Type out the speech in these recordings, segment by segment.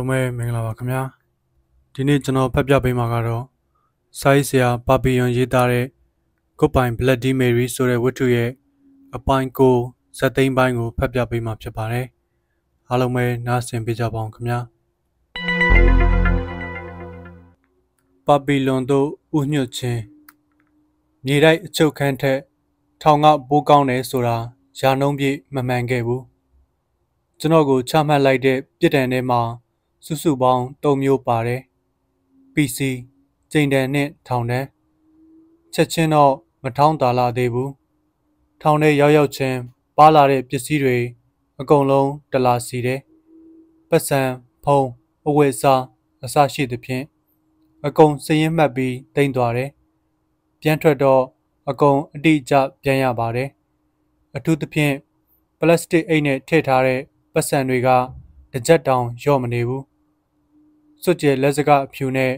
အားလုံးပဲမင်္ဂလာပါခင်ဗျာဒီနေ့ကျွန်တော်ဖတ်ပြပေးမှာကတော့စာရေးဆရာပါပီယွန်ရေးသားတဲ့ဂုတ်ပိုင် Bloody Mary ဆိုတဲ့ဝတ္ထုရဲ့အပိုင်းကိုဇက်သိမ်းပိုင်းကိုဖတ်ပြပေးမှာဖြစ်ပါတယ်အားလုံးပဲနားဆင်ပေးကြပါအောင်ခင်ဗျာပါပီလွန်တို့ဥညွတ်ခြင်းမြေတိုက်အချုပ်ခန်းထက်ထောင်ကဘိုးကောင်းတယ်ဆိုတာယာနှုံးပြည့်မမှန်ခဲ့ဘူးကျွန်တော်ကိုချမှတ်လိုက်တဲ့ပြစ်ဒဏ်ထဲမှာ စုစုပေါင်း၃မျိုးပါတယ် PC ကျိန်တန်နဲ့ထောင်တန်းချက်ချင်းတော့မထောင်းတာလာသေးဘူးထောင်ထဲရောက်ရောက်ချင်းပါလာတဲ့ပစ္စည်းတွေအကုန်လုံးတလာစီတယ်ပတ်စံဖုံးအဝတ်စားအစရှိသဖြင့်အကုန်စရင်မှတ်ပြီးတိမ့်သွားတယ်ပြန်ထွက်တော့အကုန်အတိအကျပြန်ရပါတယ်အထူးသဖြင့်ပလတ်စတစ်အိတ်နဲ့ထည့်ထားတဲ့ပတ်စံတွေကတစ်ကြက်တောင်လျော့မနေဘူး စွတ်ကျဲလက်စကအဖြူနဲ့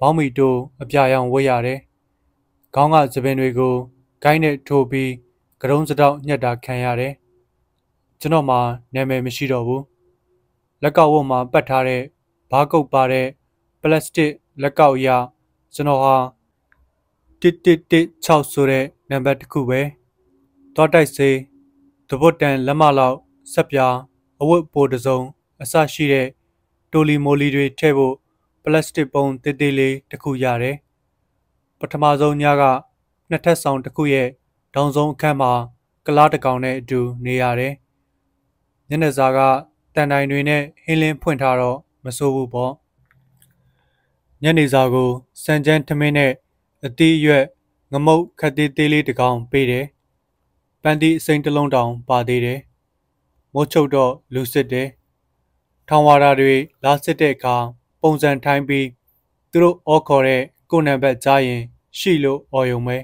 ဘောင်းမီတိုအပြာရောင်ဝတ်ရတယ်။ခေါင်းကသပင်တွေကိုဂိုင်းနဲ့ထိုးပြီးကရုံးစတောက်ညက်တာခံရတယ်။ကျွန်တော်မှနာမည်မရှိတော့ဘူး။လက်ကောက်ဝတ်မှာပတ်ထားတဲ့ဘားကုတ်ပါတဲ့ပလတ်စတစ်လက်ကောက်ရကျွန်တော်ဟာ1116ဆိုတဲ့နံပါတ်တစ်ခုပဲ။သွားတိုက်စေးသဘတ်တန်လက်မလောက်ဆက်ပြားအဝတ်ပိုတစုံအစရှိတဲ့ တိုလီမိုလီတွေထည့်ဖို့ပလတ်စတစ်ပုံတေးသေးလေးတစ်ခုရတယ်။ပထမဆုံးညကနှစ်ထပ်ဆောင်တစ်ခုရဲ့ဒေါင်ဆုံးအခန်းမှာကလားတကောင်နဲ့အတူနေရတယ်။ညနေစာကတန်တိုင်တွေနဲ့ဟင်းလင်းဖွင့်ထားတော့မဆိုးဘူးပေါ့။ညနေစာကိုစံချမ်းထမင်းနဲ့အသီးရွက်ငမုတ်ခက်သေးသေးလေးတကောင်ပေးတယ်။ပန်းတီအစိမ့်တစ်လုံးတောင်ပါသေးတယ်။မိုးချုပ်တော့လူစစ်တယ်။ ထောင်ဝါဒတွေလာစစ်တဲ့အခါပုံစံထိုင်းပြီးသူတို့အော်ခေါ်တဲ့ကိုနံပါတ်ကြားရင် ရှိလို့အော်ယုံပဲ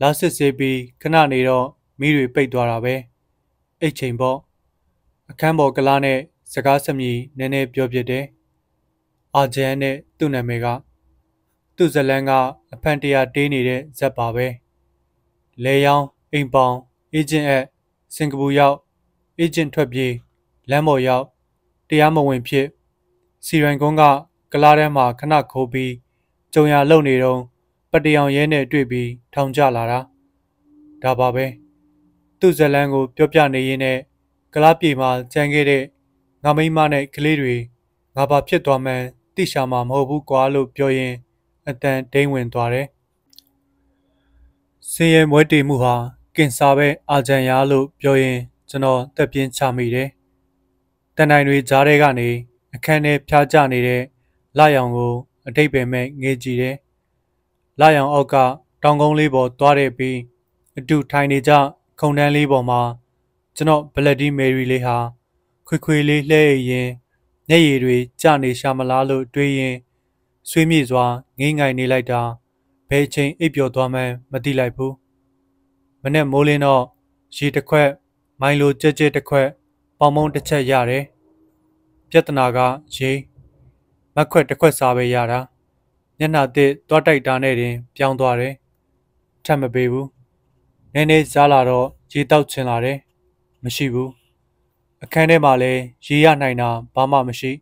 လာစစ်စေးပြီးခဏနေတော့မိတွေပိတ်သွားတာပဲအိတ်ချိန်ပေါ့အခန်းပေါ်ကလားနဲ့စကားစမြည်နည်းနည်းပြောပြတယ်အာဂျန်နဲ့သူ့နာမည်ကသူ့ဇလန်းကအဖန်တရာတေးနေတဲ့ဇက်ပါပဲလဲရောင်းအိမ်ပေါင်အေဂျင့်အက်စင်ကာပူရောက်အေဂျင့်ထွက်ပြေးလမ်းပေါ်ရောက် တရားမဝင်ဖြစ်စီရိုင်ကုန်းကကလားထဲမှာခဏခိုးပြီးကြုံရလုံနေတော့ပတယောင်ရဲနဲ့တွေ့ပြီးထောင်ကျလာတာဒါပါပဲသူ့ဇလန်းကို ပြောပြနေရင်းနဲ့ကလားပြေမှာကြံခဲ့တဲ့ငါမိမနဲ့ကလေးတွေငါဘာဖြစ်သွားမှန်းသိရှာမှာမဟုတ်ဘူးကွာလို့ပြောရင်အတန်ဒိမ့်ဝင်သွားတယ်စင်ရဲမွဲတေမှုဟာကင်ဆာပဲအာဂျန်ယာလို့ပြောရင်ကျွန်တော်တက်ပြင်းချမိတယ် တန်တိုင်တွေကြားထဲကနေအခန်းထဲဖျားကျနေတဲ့လာရောင်ကို အတိတ်ပဲမဲ့ငေးကြည့်တယ်။လာရောင်အောက်ကတောင်ကုန်းလေးပေါ်သွားတဲ့ပြီးအတူထိုင်နေကြခုံတန်းလေးပေါ်မှာကျွန်တော်ဘလက်ဒီမယ်ရီလေးဟာခွေခွေလေးလှဲ့ရင်မျက်ရည်တွေကျနေရှာမလားလို့တွေးရင်ဆွေးမြေ့စွာငိမ့်ငိုင်နေလိုက်တာဘယ်ချိန်အိပ်ပျော်သွားမှန်းမသိလိုက်ဘူး။မနဲ့မိုးလင်းတော့ရေတစ်ခွက်မိုင်လိုကြက်ကြက်တစ်ခွက် ပေါင်မုံတစ်ချက်ရတယ်ပြဿနာကရေမက်ခွက်တစ်ခွက်စားပဲရတာမျက်နှာတစ်သွားတိုက်တာနဲ့တင် ပြောင်းသွားတယ်ထပ်မပေးဘူးနည်းနည်းစားလာတော့ရေတောက်ချင်လာတယ်မရှိဘူးအခန်းထဲမှာလည်းရေရနိုင်တာဘာမှမရှိ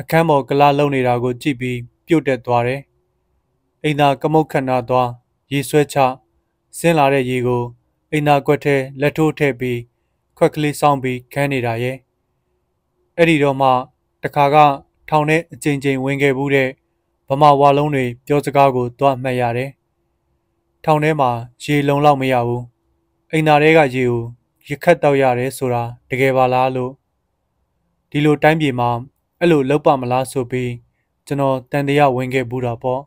အခန်းပေါ်ကလားလုံနေတာကိုကြည့်ပြီးပြုတ်တက်သွားတယ်အိမ်သာကမုတ်ခဏသွားရေဆွဲချဆင်းလာတဲ့ရေကိုအိမ်သာကွက်ထဲလက်ထိုးထည့်ပြီး ခွက်ကလေးစောင်းပြီးခန်းနေတာရဲ့အဲ့ဒီတော့မှတခါကထောင်ထဲအကြိမ်ကြိမ်ဝင်ခဲ့ဘူးတဲ့ဗမာဝါလုံးတွေပြောစကားကိုသွားမှတ်ရတယ်ထောင်ထဲမှာရေလုံလောက်မရဘူးအိမ်သားတွေကရေကိုရခတ်တော့ရတယ်ဆိုတာတကယ်ပါလားလို့ဒီလိုတိုင်းပြည်မှာအဲ့လိုလောက်ပါမလားဆိုပြီးကျွန်တော်တန်တရားဝင်ခဲ့ဘူးတာပေါ့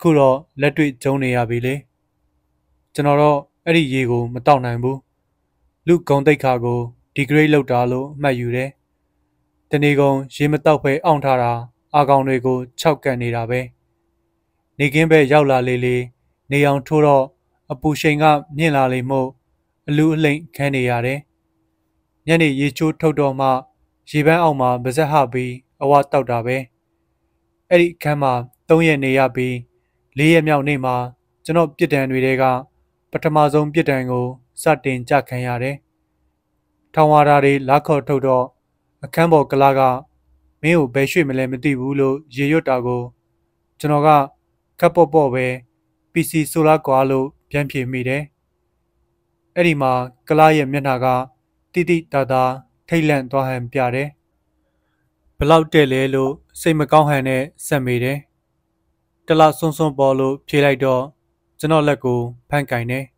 ခုတော့လက်တွေ့ကျုံနေရပြီလေကျွန်တော်တော့အဲ့ဒီရေကိုမတောက်နိုင်ဘူး လူဂုံတိတ်ခါကိုဒီဂရိတ်လောက်တာလို့အမှတ်ယူတယ်။တနေကုန်ရေမတောက်ပဲအောင့်ထားတာအာကောင်တွေကိုခြောက်ကန့်နေတာပဲ။နေကင်းပဲရောက်လာလေလေနေအောင်ထိုးတော့အပူရှိန်ကမြင့်လာလေမို့အလူအလိမ့်ခန်းနေရတယ်။ညနေရေချိုးထုတ်တော့မှရေပန်းအောင်မှာပါဇက်ဟပြီးအဝတောက်တာပဲ။အဲ့ဒီအခန်းမှာ၃ရက်နေရပြီး၄ရက်မြောက်နေ့မှာကျွန်တော်ပြစ်ဒဏ်တွေကပထမဆုံးပြစ်ဒဏ်ကို စတင်ကြခံရတယ်။ထောင်ဝါဒါတွေလာခေါ်ထုတ်တော့အခန်းပေါ်ကလာကမင်းကိုဘယ်ရွှေ့မလဲမသိဘူးလို့ရေရွတ်တာကို ကျွန်တော်ကခပ်ပေါ့ပေါ့ပဲ PC ဆိုလာကွာလို့ပြန်ဖြေမိတယ်။အဲ့ဒီမှာကလာရဲ့မျက်နှာကတိတိတသာထိတ်လန့်သွားဟန်ပြတယ်။ဘလောက်တဲ့လဲလို့စိတ်မကောင်းဟန်နဲ့ဆက်မိတယ်။တလဆွန်းဆွန်းပေါ်လို့ဖြေလိုက်တော့ကျွန်တော်လက်ကိုဖမ်းကင်တယ်။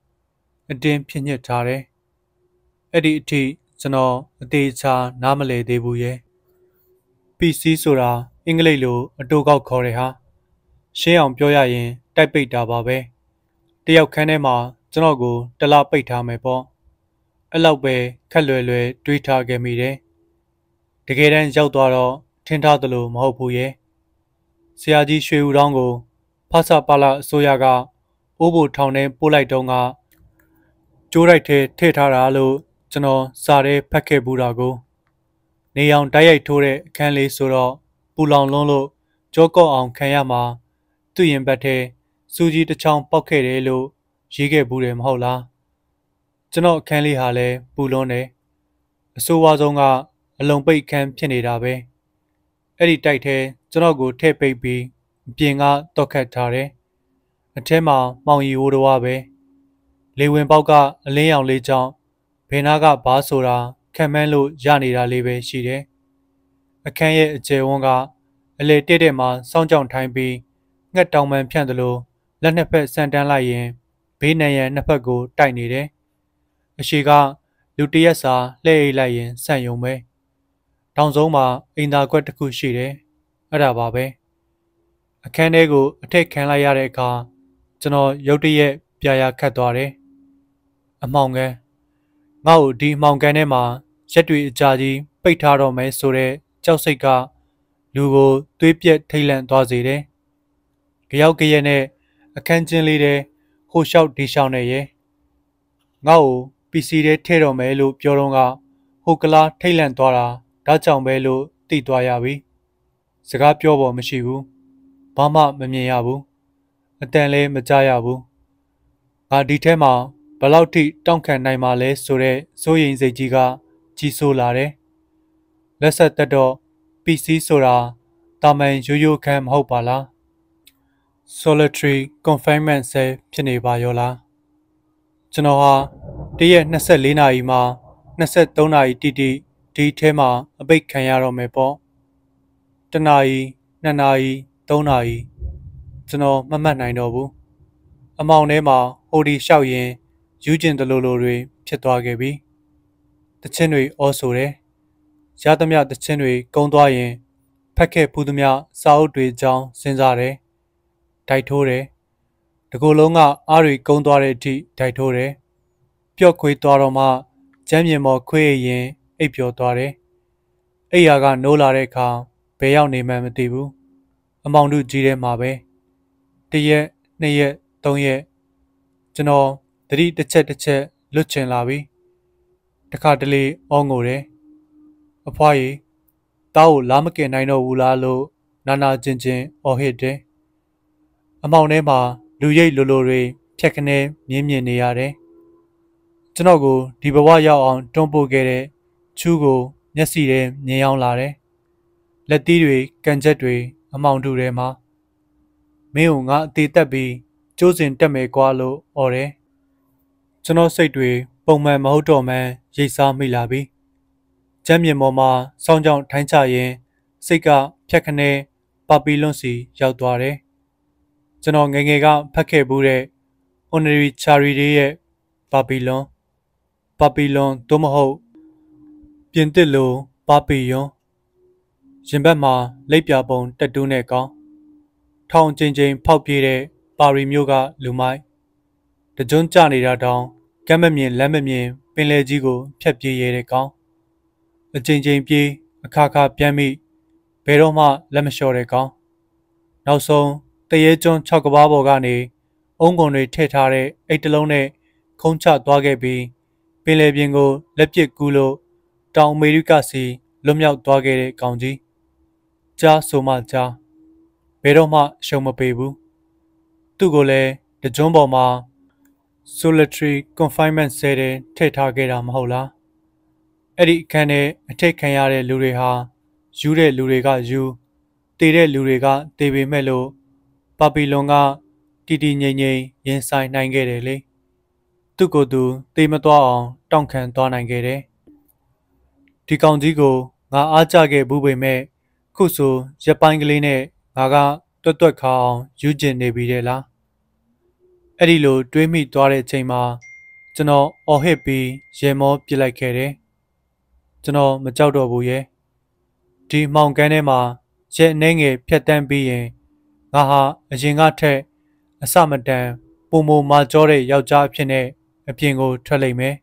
အတင်းဖြစ်ညစ်ထားတယ်။အဲ့ဒီအထိကျွန်တော်အသေးချာနားမလည်သေးဘူးရဲ့။ PC ဆိုတာအင်္ဂလိပ်လိုအတူကောက်ခေါ်တယ်ဟာရှင်းအောင်ပြောရရင် တိုက်ပိတ်တာပါပဲတယောက်ခန်းထဲမှာကျွန်တော်ကိုတလားပိတ်ထားမယ်ပေါ့အဲ့လောက်ပဲခက်လွယ်လွယ်တွေးထားခဲ့မိတယ်တကယ်တမ်းရောက်သွားတော့ထင်ထားသလိုမဟုတ်ဘူးရဲ့ဆရာကြီးရွှေဦးတောင်းကိုဖဆပါလာအစိုးရကအိုးဘိုထောင်ထဲပို့လိုက်တော့က ကျိုးလိုက်ထဲထည့်ထားတာလို့ကျွန်တော်စာထဲဖတ်ခဲ့ဘူးတာကို နေအောင်တိုက်ရိုက်ထိုးတဲ့အခန်းလေးဆိုတော့ပူလောင်လုံးလို့ကြောကော့အောင်ခံရမှာသူ့ရင်ဘတ်ထဲစူကြီးတစ်ချောင်းပေါက်ခဲ့တယ်လို့ရေးခဲ့ဘူးတယ်မဟုတ်လားကျွန်တော်အခန်းလေးဟာလည်းပူလွန်းတယ်အဆိုးဝါးဆုံးကအလုံပိတ်ခန်းဖြစ်နေတာပဲအဲ့ဒီတိုက်ထဲကျွန်တော်ကိုထည့်ပိတ်ပြီးအပြင်ကတော့ခတ်ထားတယ်အထဲမှာမောင်ရီဝိုးတော်ပဲ လေဝင်ပေါက်ကအလင်းရောင်လေးကြောင့်ဘယ်နာကဘားဆိုတာခံမှန်းလို့ရနေတာလေးပဲရှိတယ်အခန်းရဲ့အကျယ်ဝန်းကအလေတဲ့တဲ့မှာစောင်းကြောင်ထိုင်းပြီးငှက်တောင်ပန်ဖြန့်သလိုလက်နှစ်ဖက်ဆန်တန်းလိုက်ရင်ဘေးနံရံနှစ်ဖက်ကိုတိုက်နေတယ်။အရှိကလူတရက်စာလှည့်အိတ်လိုက်ရင်ဆန့်ယုံပဲ။တောင်ဆုံးမှာအိမ်သာခွက်တစ်ခုရှိတယ်။အဲ့ဒါပါပဲ။အခန်းထဲကိုအထက်ခံလိုက်ရတဲ့အခါကျွန်တော်ရုတ်တရက်ပြာရခတ်သွားတယ်။ အမောင်ကန်ငါ့ကိုဒီအမောင်ကန်ထဲမှာရက်တွေအကြာကြီးပိတ်ထားတော့မယ်ဆိုတဲ့ကြောက်စိတ်ကလူကိုသွေးပြက်ထိတ်လန့်သွားစေတယ်။ကြောက်ကြရဲ့နဲ့အခန်းချင်းလေးတဲ့ဟိုလျှောက်ဒီလျှောက်နဲ့ရဲ့ငါ့ကို PC ထဲထည့်တော့မယ်လို့ပြောတော့ကဟိုကလားထိတ်လန့်သွားတာဒါကြောင့်ပဲလို့သိသွားရပြီ။စကားပြောဖို့မရှိဘူး။ဘာမှမမြင်ရဘူး။အတန်လည်းမကြားရဘူး။ငါဒီထဲမှာ ဘလောက်ထိတောင့်ခံနိုင်မှာလဲဆိုတဲ့စိုးရိမ်စိတ်ကြီးကကြီးဆိုးလာတယ်။လက်ဆက်တက်တော့ PC ဆိုတာတာမန်ရိုးရိုးခန်းမဟုတ်ပါလား solitary confinement cell ဖြစ်နေပါရောလားကျွန်တော်ဟာတရက်24နာရီမှ23နာရီတိတိဒီထဲမှာအပိတ်ခံရတော့မယ်ပေါ့တနာရီ2နာရီ3နာရီကျွန်တော်မမှတ်နိုင်တော့ဘူးအမောင်ထဲမှာဟိုဒီလျှောက်ရင် ယူကျင်တလိုလိုတွေဖြစ်သွားခဲ့ပြီတချင်းတွေအော်ဆိုတယ်ရသမျှတချင်းတွေကုန်းသွားရင်ဖက်ခဲ့ဖူးသမျှစာအုပ်တွေကြောင်းစဉ်းစားတယ်။ဒိုက်ထိုးတယ်။တကူလုံးကအားတွေကုန်းသွားတဲ့အထိဒိုက်ထိုးတယ်။ပျော့ခွေးသွားတော့မှကျမ်းမြင်မော်ခွေးရင်အိပ်ပျော်သွားတယ်။အိယာကနိုးလာတဲ့အခါဘယ်ရောက်နေမှန်းမသိဘူး။အမောင်တို့ကြီးထဲမှာပဲ။တရက်နှစ်ရက်သုံးရက်ကျွန်တော် တတိတစ်ချက်တစ်ချက်လွတ်ချင်လာပြီ။တခါတလေအောငိုတယ်အဖွားကြီးတားကိုလာမကင်နိုင်တော့ဘူးလားလို့နာနာကျင်ကျင်အော်ဟစ်တယ်အမောင်ထဲမှာလူရိတ်လိုလိုတွေဖြက်ခနဲမြင်းမြင်နေရတယ်ကျွန်တော်ကိုဒီဘဝရောက်အောင်တွန်းပို့ခဲ့တဲ့ချူးကိုမျက်စိထဲမြင်အောင်လာတယ်လက်သီးတွေကန်ချက်တွေအမောင်တူထဲမှာမင်းကိုငါအသေးသက်ပြီးကျိုးစင်တက်မယ်ကွာလို့អော်တယ် ကျွန်တော်စိတ်တွေပုံမှန်မဟုတ်တော့မှန်းရိတ်စားမိလာပြီကျမ်းမြေပေါ်မှာစောင်းကြောင်ထိုင်းချရင်စိတ်ကဖြက်ခနဲပါပီလွန်စီရောက်သွားတယ်။ကျွန်တော်ငငယ်ကဖတ်ခဲ့ဘူးတဲ့ Honorary Charity ရဲ့ပါပီလွန်ပါပီလွန်သို့မဟုတ်ပြင်တစ်လိုပါပီယွန်ရင်ဘတ်မှာလက်ပြပုံတက်တူးနဲ့ကောင်းထောင်ချင်းချင်းဖောက်ပြေးတဲ့ပါရီမျိုးကလူမိုက် တကြွန်းကြနေတာတောင်ကမ်းမမြင်လမ်းမမြင်ပင်လယ်ကြီးကိုဖြတ်ပြေးရတဲ့ကောင်းအချိန်ချင်းပြေးအခါခါပြန်မိဘယ်တော့မှလက်မလျှော့တဲ့ကောင်နောက်ဆုံးတရေကျွန်း6ကဘာပေါ်ကနေအုံကုန်တွေထည့်ထားတဲ့အိတ်တလုံးနဲ့ခုံးချသွားခဲ့ပြီးပင်လယ်ပြင်ကိုလက်ပစ်ကူးလို့တောင်အမေရိကစီလွတ်မြောက်သွားခဲ့တဲ့ကောင်ကြီးကြားဆိုမှကြားဘယ်တော့မှရှုံမပေးဘူးသူ့ကိုလည်းတကြွန်းပေါ်မှာ solitary confinement ဆဲတဲ့ထည့်ထားခဲ့တာမဟုတ်လားအဲ့ဒီအခန်းထဲအထိတ်ခံရတဲ့လူတွေဟာယူတဲ့လူတွေကယူတည်တဲ့လူတွေကတည်ပေမဲ့လို့ပါပီလွန်ကတီတီငိမ့်ငိမ့်ရင်ဆိုင်နိုင်ခဲ့တယ်လေသူ့ကိုယ်သူတေးမသွားအောင်တောင့်ခံသွားနိုင်ခဲ့တယ်ဒီကောင်ကြီးကိုငါအားကြခဲ့ဘူးပေမဲ့ခုဆိုရက်ပိုင်းကလေးနဲ့ငါကတွတ်တွတ်ခါအောင်ယူကျင်နေပြီတဲ့လား အဲ့ဒီလိုတွေးမိသွားတဲ့ချိန်မှာကျွန်တော်အော်ဟစ်ပြီးရေမောပြစ်လိုက်ခဲ့တယ်ကျွန်တော်မကြောက်တော့ဘူးရဲ့ဒီမှောင်ကန်းထဲမှာရက်နှဲငယ်ဖြတ်တန်းပြီးရင်ငါဟာအရင်ကထက်အစမတန်ပုံမမာကြောတဲ့ယောက်ျားအဖြစ်နဲ့အပြင်ကိုထွက်လိမ့်မယ်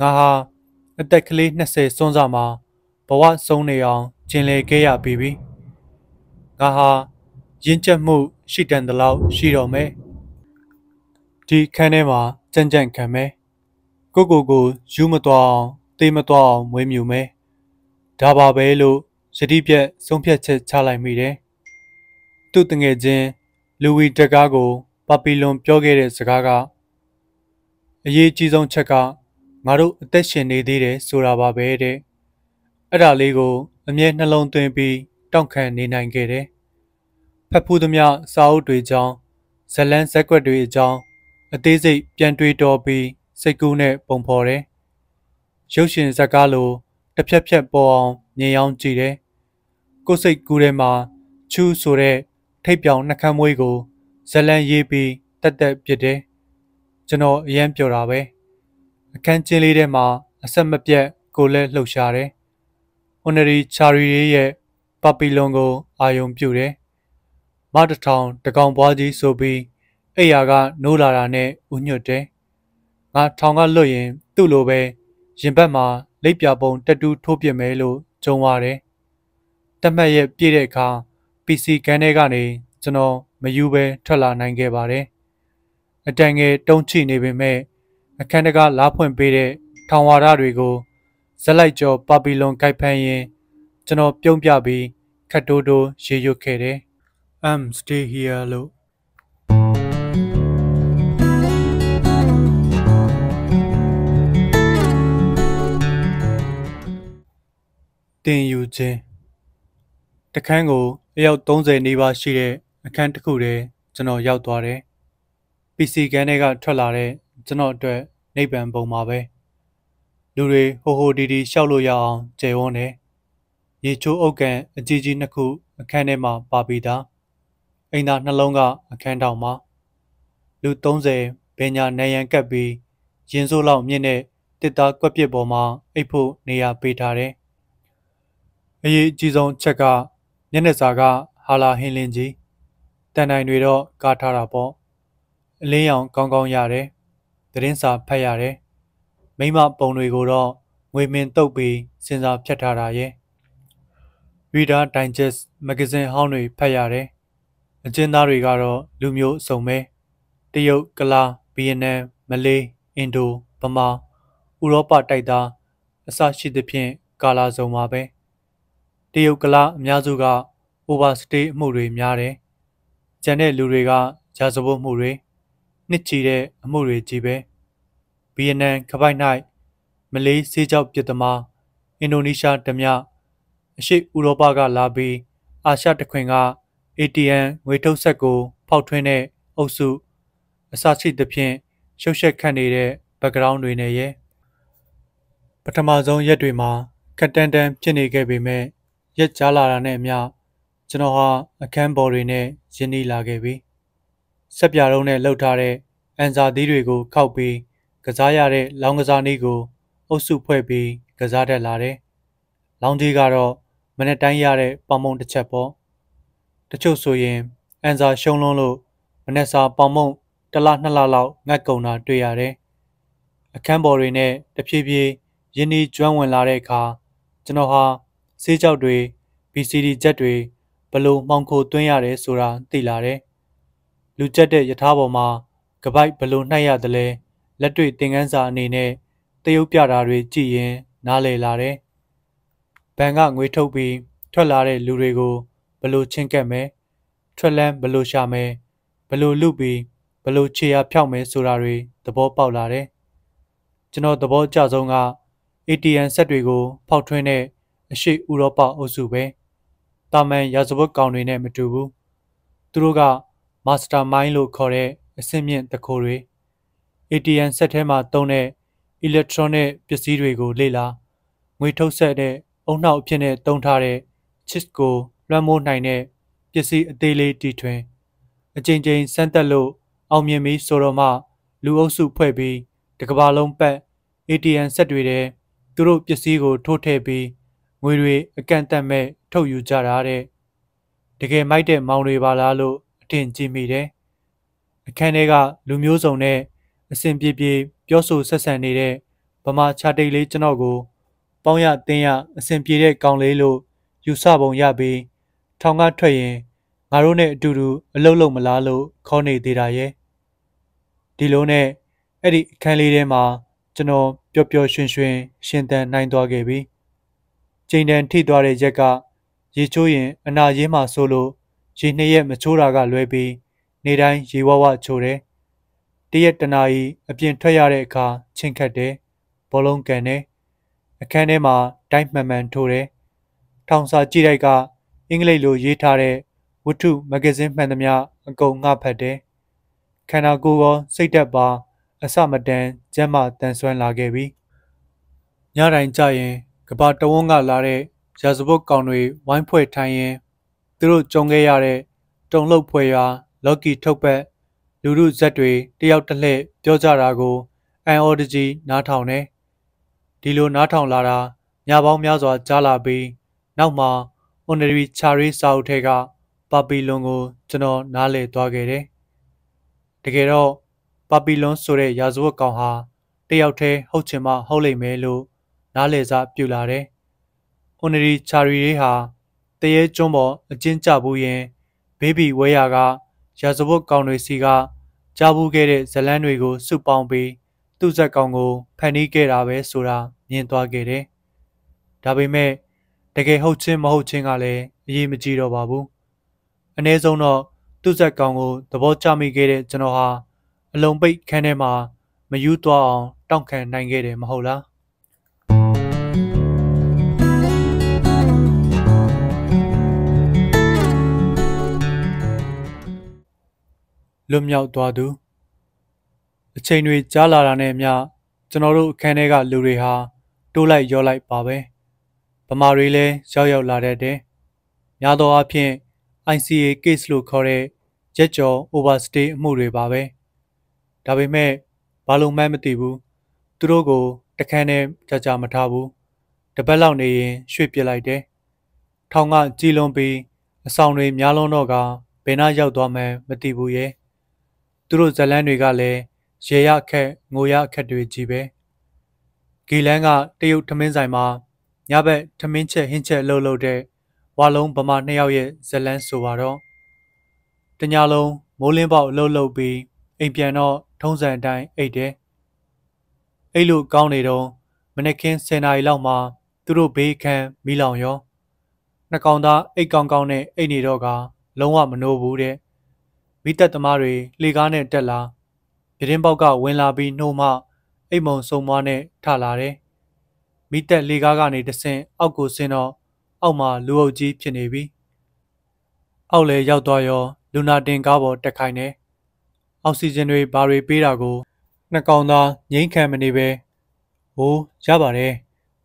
ငါဟာအသက်ကလေး20စွန်းစာမှာဘဝဆုံးနေအောင်ကျင်လည်ခဲ့ရပြီပြီငါဟာရင့်ကျက်မှုရှိတန်သလောက်ရှိတော့မယ် ဒီခန်းထဲမှာကြံ့ကြံ့ခံမယ်ကိုကိုကိုယူမသွားအောင်တေးမသွားအောင်မွေးမြူမယ်ဒါပါပဲလို့ယတိပြက်ဆုံးဖြတ်ချက်ချလိုက်မိတယ်သူ့တငယ်ချင်းလူဝီတကားကိုပါပီလွန်ပြောခဲ့တဲ့စကားကအရေးကြီးဆုံးချက်ကငါတို့အသက်ရှင်နေသေးတယ်ဆိုတာပါပဲတဲ့အဲ့ဒါလေးကို အမြဲနှလုံးသွင်းပြီးတောင့်ခံနေနိုင်ခဲ့တယ်ဖတ်ဖူးသမျှစာအုပ်တွေကြောင်းဇလန်းဇက်ကွက်တွေအကြောင်း အသေးစိတ်ပြန်တွေးတော်ပြီးစိတ်ကူးနဲ့ပုံဖော်တယ်ရုပ်ရှင်ဇက်ကားလိုတစ်ဖြက်ဖြက်ပေါ်အောင်မြင်အောင်ကြည့်တယ်ကိုယ်စိတ်ကူးထဲမှာချူးဆိုတဲ့ထိပ်ပြောင်နှကမ်းမွေးကိုဇလန်းရေးပြီးတက်တက်ပြစ်တယ်ကျွန်တော်အရင်ပြောတာပဲအခန်းချင်းလေးထဲမှာအဆက်မပြတ်ကိုလည်းလှုပ်ရှားတယ်ဟွန်နရီချာရီရဲ့ပပီလွန်ကိုအာယုံပြုတယ်မတထောင်တကောင်ပွားကြီးဆိုပြီး အိယာကနိုးလာတာနဲ့ဥညွတ်တယ်ငါထောင်ကလွတ်ရင်သူ့လိုပဲရင်ဘက်မှာလိပ်ပြပုံတက်တူးထိုးပြမယ်လို့ကြုံရတယ်တမတ်ရဲ့ပြည့်တဲ့အခါ PC ကန်းထဲကနေကျွန်တော်မယူပဲထွက်လာနိုင်ခဲ့ပါတယ်အတန်ငယ်တုံးချိနေပေမဲ့အခန်းတကားလားဖွင့်ပေးတဲ့ထောင်ဝါဒတွေကိုဇက်လိုက်ကျော်ပါပီလွန်ကြိုက်ဖမ်းရင်ကျွန်တော်ပြုံးပြပြီးခတ်တိုးတိုးရေရွတ်ခဲ့တယ် I'm stay here လို့ တင်ယူခြင်းတခန်းကိုအယောက်30နီးပါးရှိတဲ့အခန်းတစ်ခုတည်းကျွန်တော်ရောက်သွားတယ်။ PC ကန်းထဲကထွက်လာတဲ့ကျွန်တော်အတွက်နိဗ္ဗာန်ပုံပါပဲ။လူတွေဟိုဟိုဒီဒီရှောက်လို့ရအောင်ကျေဝန်းတယ်။ရေချိုးအုပ်ကန်အကြီးကြီးနှစ်ခုအခန်းထဲမှာပါပြီးသား။အိမ်သားနှလုံးကအခန်းတောင်မှာလူ30ဘင်ညာနေရန်ကပ်ပြီးရင်စိုးလောက်မြင့်တဲ့တစ်သားကွက်ပစ်ပေါ်မှာအိပ်ဖို့နေရာပေးထားတယ်။ အရေးအကြီးဆုံးချက်ကမျက်နှာစာကဟာလာဟင်းလင်းကြီးတန်တိုင်တွေတော့ကားထားတာပေါ့အလင်းရောင်ကောင်းကောင်းရတယ်သတင်းစာဖတ်ရတယ်မိမပုံတွေကိုတော့ငွေမင်တုပ်ပြီးစင်စာဖြတ်ထားတာရဲ့ Reader Digest မဂ္ဂဇင်းဟောင်းတွေဖတ်ရတယ်အကျဉ်းသားတွေကတော့လူမျိုးစုံပဲတရုတ်ကလာဗီယက်နမ်မလေးအင်ဒိုဗမာဥရောပတိုက်သားအစရှိသဖြင့်ကာလာစုံပါပဲ တရုတ်ကလာအများစုက overstay အမှုတွေများတယ်။ကျန်တဲ့လူတွေကရာဇဝတ်မှုတွေနှစ်ချီတဲ့အမှုတွေကြီးပဲ။ဗီယက်နမ်ကပိုက်၌မလေးစေးကြောက်ပြည်သမားအင်ဒိုနီးရှားဓမြအရှိဥရောပကလာပြီးအာရှတခွင်က ATM ငွေထုတ်ဆက်ကို ဖောက်ထွင်းတဲ့အုပ်စုအစရှိသဖြင့်ရှုပ်ရှက်ခတ်နေတဲ့ background တွေနဲ့ရဲ့ပထမဆုံးရက်တွေမှာခက်တန်းတန်းဖြစ်နေခဲ့ပေမဲ့ ရက်ကြားလာတာနဲ့အမျှကျွန်တော်ဟာအခန်းပေါ်တွေနဲ့ရင်းနှီးလာခဲ့ပြီဆက်ပြတုံးနဲ့လှုပ်ထားတဲ့အန်စာသီးတွေကိုခောက်ပြီးကစားရတဲ့လောင်းကစားနည်းကိုအုပ်စုဖွဲ့ပြီးကစားတတ်လာတယ်လောင်းကြီးကတော့မနေ့တိုင်းရတဲ့ပေါင်မုံတစ်ချက်ပေါ့တချို့ဆိုရင်အန်စာရှုံးလုံးလို့မနေ့စာပေါင်မုံတစ်လနှစ်လလောက်ငတ်ကုန်တာတွေ့ရတယ်အခန်းပေါ်တွေနဲ့တဖြည်းဖြည်းရင်းနှီးကျွမ်းဝင်လာတဲ့အခါကျွန်တော်ဟာ ဆေးကြောက်တွေ BCD ဂျက်တွေဘလို့မှောင်ခိုသွင်းရတယ်ဆိုတာသိလာတယ်။လူကျက်တဲ့ယထာပေါ်မှာကပိုက်ဘလို့နှိုက်ရတယ်လဲလက်တွေ့သင်ခန်းစာအနေနဲ့တရုပ်ပြတာတွေကြည့်ရင် နားလည်လာတယ်။ဘဏ်ကငွေထုတ်ပြီးထွက်လာတဲ့လူတွေကိုဘလို့ချင်းကက်မယ်ထွက်လန်းဘလို့ရှာမယ်ဘလို့လူပြီးဘလို့ခြေရဖြောက်မယ်ဆိုတာတွေသဘောပေါက်လာတယ်။ကျွန်တော်သဘောကျဆုံးက ATM ဆက်တွေကိုဖောက်ထွင်းတဲ့ အအရှိဥရောပအုပ်စုပဲတာမန်ရာဇဝတ်ကောင်တွေနဲ့မတူဘူးသူတို့ကမာစတာမိုင်းလို့ခေါ်တဲ့အဆင့်မြင့်တခိုးတွေ ATM ဆက်ထဲမှာတုံးတဲ့ electronic ပစ္စည်းတွေကိုလေ့လာငွေထုတ်ဆက်တဲ့အုံနှောက်အဖြစ်နဲ့တုံးထားတဲ့ chips ကိုလွှမ်းမိုးနိုင်တဲ့ပစ္စည်းအသေးလေးတီထွင် အကြိမ်ကြိမ်စမ်းသက်လို့အောင်မြင်ပြီးဆိုတော့မှ လူအုပ်စုဖွဲ့ပြီးတကဘာလုံးပတ် ATM ဆက်တွေတဲ့သူတို့ပစ္စည်းကိုထိုးထည့်ပြီး ငွေတွေအကန့်အသတ်မဲ့ထုတ်ယူကြတာတဲ့တကယ်မိုက်တဲ့မောင်တွေပါလားလို့အထင်ကြီးမိတယ်အခန်းထဲကလူမျိုးစုံနဲ့အစဉ်ပြေပြေပြောဆိုဆက်ဆံနေတဲ့ဗမာချာတိတ်လေးကျွန်တော်ကိုပေါင်းရတင်းရအစဉ်ပြေတဲ့ကောင်လေးလို့ယူဆပုံရပြီးထောင်ကထွက်ရင်ငါတို့နဲ့အတူတူအလုပ်လုပ်မလားလို့ခေါ်နေသေးတာရဲ့ဒီလိုနဲ့အဲ့ဒီအခန်းလေးထဲမှာကျွန်တော်ပျော်ပျော်ရွှင်ရွှင်ရှင်သန်နိုင်သွားခဲ့ပြီ ချိန်တန်ထိသွားတဲ့ရက်ကရေချိုးရင်အနာရင်းမှဆိုလို့ရေနှစ်ရက်မချိုးတာကလွဲပြီးနေတိုင်းရေဝဝချိုးတယ်တရက်တနာရီအပြင်ထွက်ရတဲ့အခါချင်းခတ်တယ်ဘောလုံးကန်တယ်အခန်းထဲမှာတိုင်းမှန်မှန်ထိုးတယ်ထောင်စာကြည့်လိုက်ကအင်္ဂလိပ်လိုရေးထားတဲ့ဝတ္ထုမဂ္ဂဇင်းမှန်သမျှအကုန်ငှဖတ်တယ်ခန္ဓာကိုယ်ကောစိတ်သက်ပါအစမတန်ကျမ်းမာတန်ဆွမ်းလာခဲ့ပြီညတိုင်းကြရင်က ဘာတဝန်းကလာတဲ့ရာဇဝတ်ကောင်တွေဝိုင်းဖွဲ့ထိုင်ရင်သူတို့ကြုံခဲ့ရတဲ့တုံလှုပ်ဖွဲ့ရာလော်ကီထုတ်ပတ်လူလူဇက်တွေတယောက်တစ်လှည့်ပြောကြတာကိုအန်အော်ဒဂျီနားထောင်တယ်ဒီလိုနားထောင်လာတာညပေါင်းများစွာကြားလာပြီးနောက်မှာအွန်နရီချာရီစာအုပ်ထဲကပါပီလွန်ကိုကျွန်တော်နားလည်သွားခဲ့တယ်တကယ်တော့ပါပီလွန်ဆိုတဲ့ရာဇဝတ်ကောင်ဟာတယောက်တည်းဟုတ်ချင်မှဟုတ်လိမ့်မယ်လို့ နားလည်စားပြုလာတယ်။အွန်နရီချာရီရေးဟာတရေကျွန်းပေါ်အကျဉ်းချဘူးရင်ဘေဘီဝဲယာကရာဇဝတ်ကောင်တွေစီကကြားဘူးခဲ့တဲ့ဇလန်းတွေကိုစုပေါင်းပြီးသူ့ဇက်ကောင်ကိုဖန်တီးခဲ့တာပဲဆိုတာမြင်သွားခဲ့တယ်။ဒါပေမဲ့တကယ်ဟုတ်ချင်းမဟုတ်ချင်းကလည်းအရေးမကြီးတော့ပါဘူး။အ ਨੇ ဆုံးတော့သူ့ဇက်ကောင်ကိုသဘောကျမိခဲ့တဲ့ကျွန်တော်ဟာအလုံးပိတ်ခန်းထဲမှာမယူသွားအောင်တောင့်ခံနိုင်ခဲ့တယ်မဟုတ်လား လွတ်မြောက်သွားသူအချိန်တွေကြားလာတာနဲ့အမျှကျွန်တော်တို့အခန်းထဲကလူတွေဟာတိုးလိုက်ရောလိုက်ပါပဲဗမာတွေလည်းရောက်ရောက်လာတတ်တယ်များသောအားဖြင့် ICA case လို့ခေါ်တဲ့ရက်ကျော် overstay အမှုတွေပါပဲဒါပေမဲ့ဘာလို့မှန်းမသိဘူးသူတို့ကိုတခန်းနဲ့ကြာကြာမထားဘူးတပတ်လောက်နေရင်ရွှေ့ပြစ်လိုက်တယ်ထောင်ကကြည်လွန်ပြီးအဆောင်တွေများလုံးတော့ကဘယ်နှရောက်သွားမှန်းမသိဘူးရဲ့ သူတို့ဇလန်းတွေကလည်းရေရခက်ငိုရခက်တွေကြီးပဲဂီလန်းကတရုတ်ထမင်းဆိုင်မှာညဘက်ထမင်းချက်ဟင်းချက်လှုပ်လှုပ်တဲ့ဝါလုံးဗမာနှစ်ယောက်ရဲ့ဇလန်းဆိုပါတော့တညာလုံးမိုးလင်းပေါက်လှုပ်လှုပ်ပြီးအိမ်ပြန်တော့ထုံးစံအတိုင်းအိတ်တယ်အဲ့လိုကောင်းနေတော့မနေ့ကင်း10နာရီလောက်မှသူတို့ဘေးခန်းမီးလောင်ရောနှကောင်သားအိတ်ကောင်းကောင်းနဲ့အိတ်နေတော့ကလုံးဝမနိုးဘူးတဲ့ မိသက်သမားတွေလေကားနဲ့တက်လာပြတင်းပေါက်ကဝင်လာပြီးနှိုးမှအိတ်မုံစုံမွားနဲ့ထလာတယ်မိသက်လေကားကနေတဆင်အောက်ကိုဆင်းတော့အောက်မှာလူအုပ်ကြီးဖြစ်နေပြီအောက်လေရောက်သွားရောလူနာတင်ကားပေါ်တက်ခိုင်းတယ်အောက်ဆီဂျင်တွေဘာတွေပေးတာကိုနှကောင်သားငိမ့်ခံမနေပဲဟိုးရပါတယ်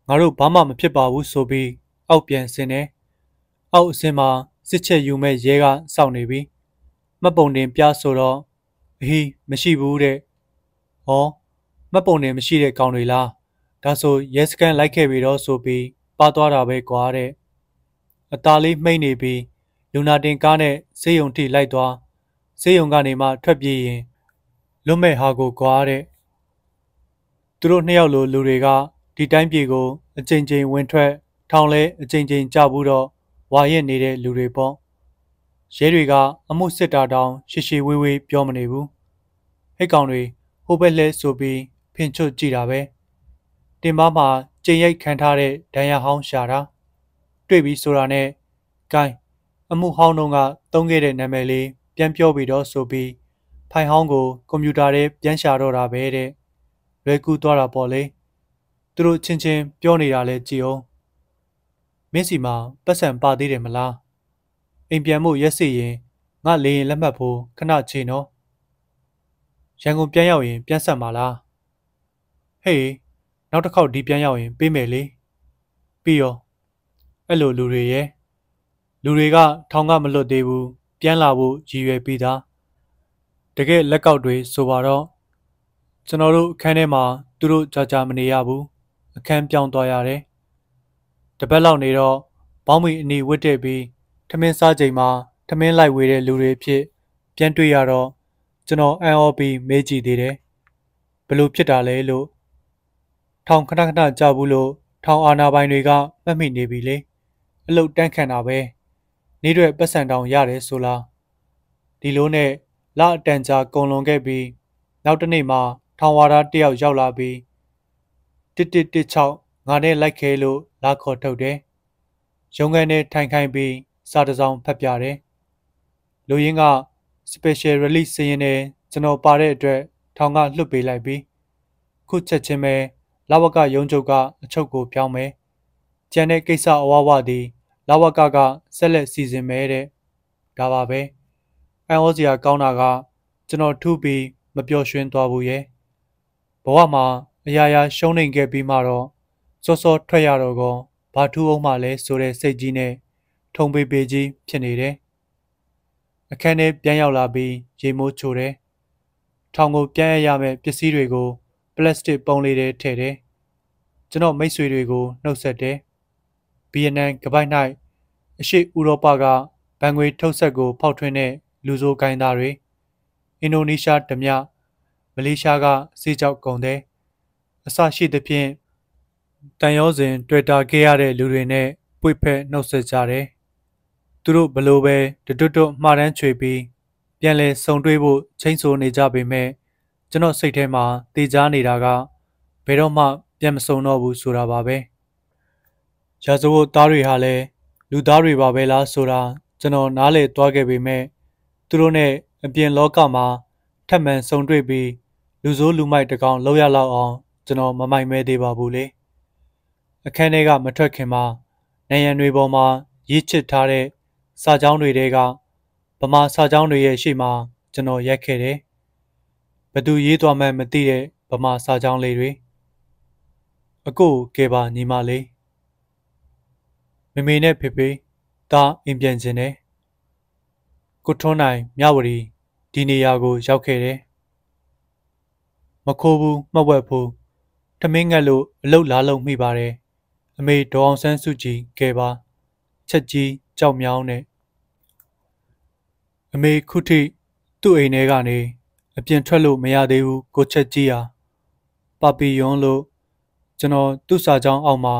ငါတို့ဘာမှမဖြစ်ပါဘူးဆိုပြီးအောက်ပြန်ဆင်းတယ်အောက်အစင်မှာစစ်ချက်ယူမဲ့ရဲကစောင့်နေပြီ မှတ်ပုံတင်ပြဆိုတော့ဟီးမရှိဘူးတဲ့ဟောမှတ်ပုံတင်မရှိတဲ့ကောင်တွေလားဒါဆိုရဲစကန်လိုက်ခဲ့ပြီတော့ဆိုပြီးပါသွားတာပဲကွာတဲ့အသားလေးမှိတ်နေပြီးလူနာတင်ကားနဲ့ဆေးရုံထိလိုက်သွားဆေးရုံကနေမှထွက်ပြေးရင်လွတ်မဲ့ဟာကိုကွာတဲ့သူတို့နှစ်ယောက်လိုလူတွေကဒီတိုင်းပြည်ကိုအကြိမ်ကြိမ်ဝင်ထွက် ထောင်လဲအကြိမ်ကြိမ်ကြဘူးတော့ဝါရက်နေတဲ့လူတွေပေါ့ ရဲတွေကအမှုစစ်တာတောင်ရှေရှေဝေးဝေးပြောမနေဘူးဟိတ်ကောင်တွေဟိုဘက်လဲဆိုပြီးဖင်ချွတ်ကြည့်တာပဲတင်ပါမှာကျိန်ရိုက်ခံထားတဲ့ဒဏ်ရာဟောင်းရှာတာတွေ့ပြီးဆိုတာနဲ့ဂိုင်းအမှုဟောင်းတုံးကတုံးခဲ့တဲ့နာမည်လေးပြန်ပြောပြီးတော့ဆိုပြီးဖိုင်ဟောင်းကိုကွန်ပျူတာထဲပြန်ရှာတော့တာပဲတဲ့လွယ်ကူသွားတာပေါ့လေသူတို့ချင်းချင်းပြောနေတာလဲကြည်အောင်မင်းစီမှာပတ်စံပါသေးတယ်မလား အိမ်ပြန်ဖို့ရက်စီရင်ငါလေရင်လက်မှတ်ဖို့ခဏချေနော်ရန်ကုန်ပြန်ရောက်ရင်ပြန်ဆက်မှာလားဟေးနောက်တစ်ခေါက်ဒီပြန်ရောက်ရင်ပေးမယ်လေပြီးရောအဲ့လိုလူတွေရဲ့လူတွေကထောင်ကမလွတ်သေးဘူးပြန်လာဖို့ရည်ရွယ်ပြီးသားတကယ်လက်ကောက်တွေဆိုပါတော့ကျွန်တော်တို့အခန်းထဲမှာသူတို့ကြာကြာမနေရဘူးအခန်းပြောင်းသွားရတယ်တပတ်လောက်နေတော့ဘောင်းမီအနီဝတ်တဲ့ပြီး ထမင်းစားချိန်မှာထမင်းလိုက်ဝေတဲ့လူတွေဖြစ်ပြန်တွေ့ရတော့ကျွန်တော်အန်အော်ပြီးမေးကြည့်သေးတယ်ဘလို့ဖြစ်တာလဲလို့ထောင်ခဏခဏကြောက်ဘူးလို့ထောင်အာနာပိုင်တွေကမှတ်မိနေပြီလေအလုတ်တန်းခံတာပဲနေ့ရွယ်ပတ်စံတောင်ရတယ်ဆိုလားဒီလိုနဲ့လအတန်ကြာကုံလွန်ခဲ့ပြီးနောက်တစ်နေ့မှာထောင်ဝါဒတယောက်ရောက်လာပြီး1116ငါနဲ့လိုက်ခဲလို့လာခေါ်ထုတ်တယ်ရုံးခန်းနဲ့ထိုင်ခိုင်းပြီး စာတစောင်းဖတ်ပြတယ်လူရင်းက special release စရင်နဲ့ကျွန်တော်ပါတဲ့အတွက်ထောင်ကလွှတ်ပေးလိုက်ပြီးခုချက်ချင်းပဲလဝကရုံးချုပ်ကအချုပ်ကိုပြောင်းမယ်ကျန်တဲ့ကိစ္စအဝဝသည်လဝကကဆက်လက်စီစဉ်မယ်တဲ့ဒါပါပဲအန်ဩစရာကောင်းတာကကျွန်တော်ထုပြီးမပျော်ရွှင်သွားဘူးရဲ့ဘဝမှာအရာရာရှုံးနေခဲ့ပြီးမှတော့စောစောထွက်ရတော့ကောဘာထူးအောင်မှလဲဆိုတဲ့စိတ်ကြီးနဲ့ ထုံပေပေကြီးဖြစ်နေတယ်အခန်းထဲပြန်ရောက်လာပြီးရေမိုးချိုတယ်ထောင်ကိုပြန်ရရမယ့်ပစ္စည်းတွေကိုပလတ်စတစ်ပုံလေးတွေထည့်တယ်ကျွန်တော်မိတ်ဆွေတွေကိုနှုတ်ဆက်တယ်ဗီယက်နမ်ကပိုက်၌အရှိဥရောပကဘန်ငွေထုတ်ဆက်ကို ဖောက်ထွင်းတဲ့လူဆိုးကိုင်းသားတွေအင်ဒိုနီးရှားဓမြမလေးရှားကစေကြောက်ကုန်တဲ့အစရှိသဖြင့်တန်ရောစဉ်တွေ့တာခဲ့ရတဲ့လူတွေနဲ့ပွေဖက်နှုတ်ဆက်ကြတယ် သူတို့ဘလို့ပဲတတွတ်တွတ်မှားတမ်းချွေပြီးပြန်လဲစုံတွေးဖို့ချိန်ဆနေကြပေမဲ့ကျွန်တော်စိတ်ထဲမှာတေချာနေတာကဘယ်တော့မှပြန်မစုံတော့ဘူးဆိုတာပါပဲရာဇဝတ်သားတွေဟာလည်းလူသားတွေပါပဲလားဆိုတာကျွန်တော်နားလေသွားခဲ့ပေမဲ့သူတို့နဲ့အပြင်လောကမှာထပ်မံဆုံတွေ့ပြီးလူဆိုးလူမိုက်တကောင်လောက်ရလောက်အောင်ကျွန်တော်မမိုက်မဲသေးပါဘူးလေအခန်းထဲကမထွက်ခင်မှာနိုင်ရန်တွေပေါ်မှာရေးချစ်ထားတဲ့ စာကြောင်းတွေတဲကဗမာစာကြောင်းတွေရဲ့ရှေ့မှာကျွန်တော်ရက်ခဲ့တယ်ဘသူရေးသွားမှန်းမသိတဲ့ဗမာစာကြောင်းလေးတွေအကိုကဲပါညီမလေးမမေနဲ့ဖေဖေဒါအိမ်ပြန်ခြင်းနဲ့ကိုထွန်းနိုင်မြဝတီဒီနေရာကိုရောက်ခဲ့တယ်မခိုးဘူးမဝက်ဘူးထမင်းငတ်လို့အလုတ်လားလုံးမိပါတယ်အမေဒေါအောင်ဆန်းစုကြည်ကဲပါချက်ကြီးကြောက်မြောင်းနဲ့ အမေခုထိသူ့အိမ်ထဲကနေအပြင်ထွက်လို့မရသေးဘူးကိုချက်ကြီးဟာပပီယွန်လို့ကျွန်တော်သူ့စာကြောင်းအောက်မှာ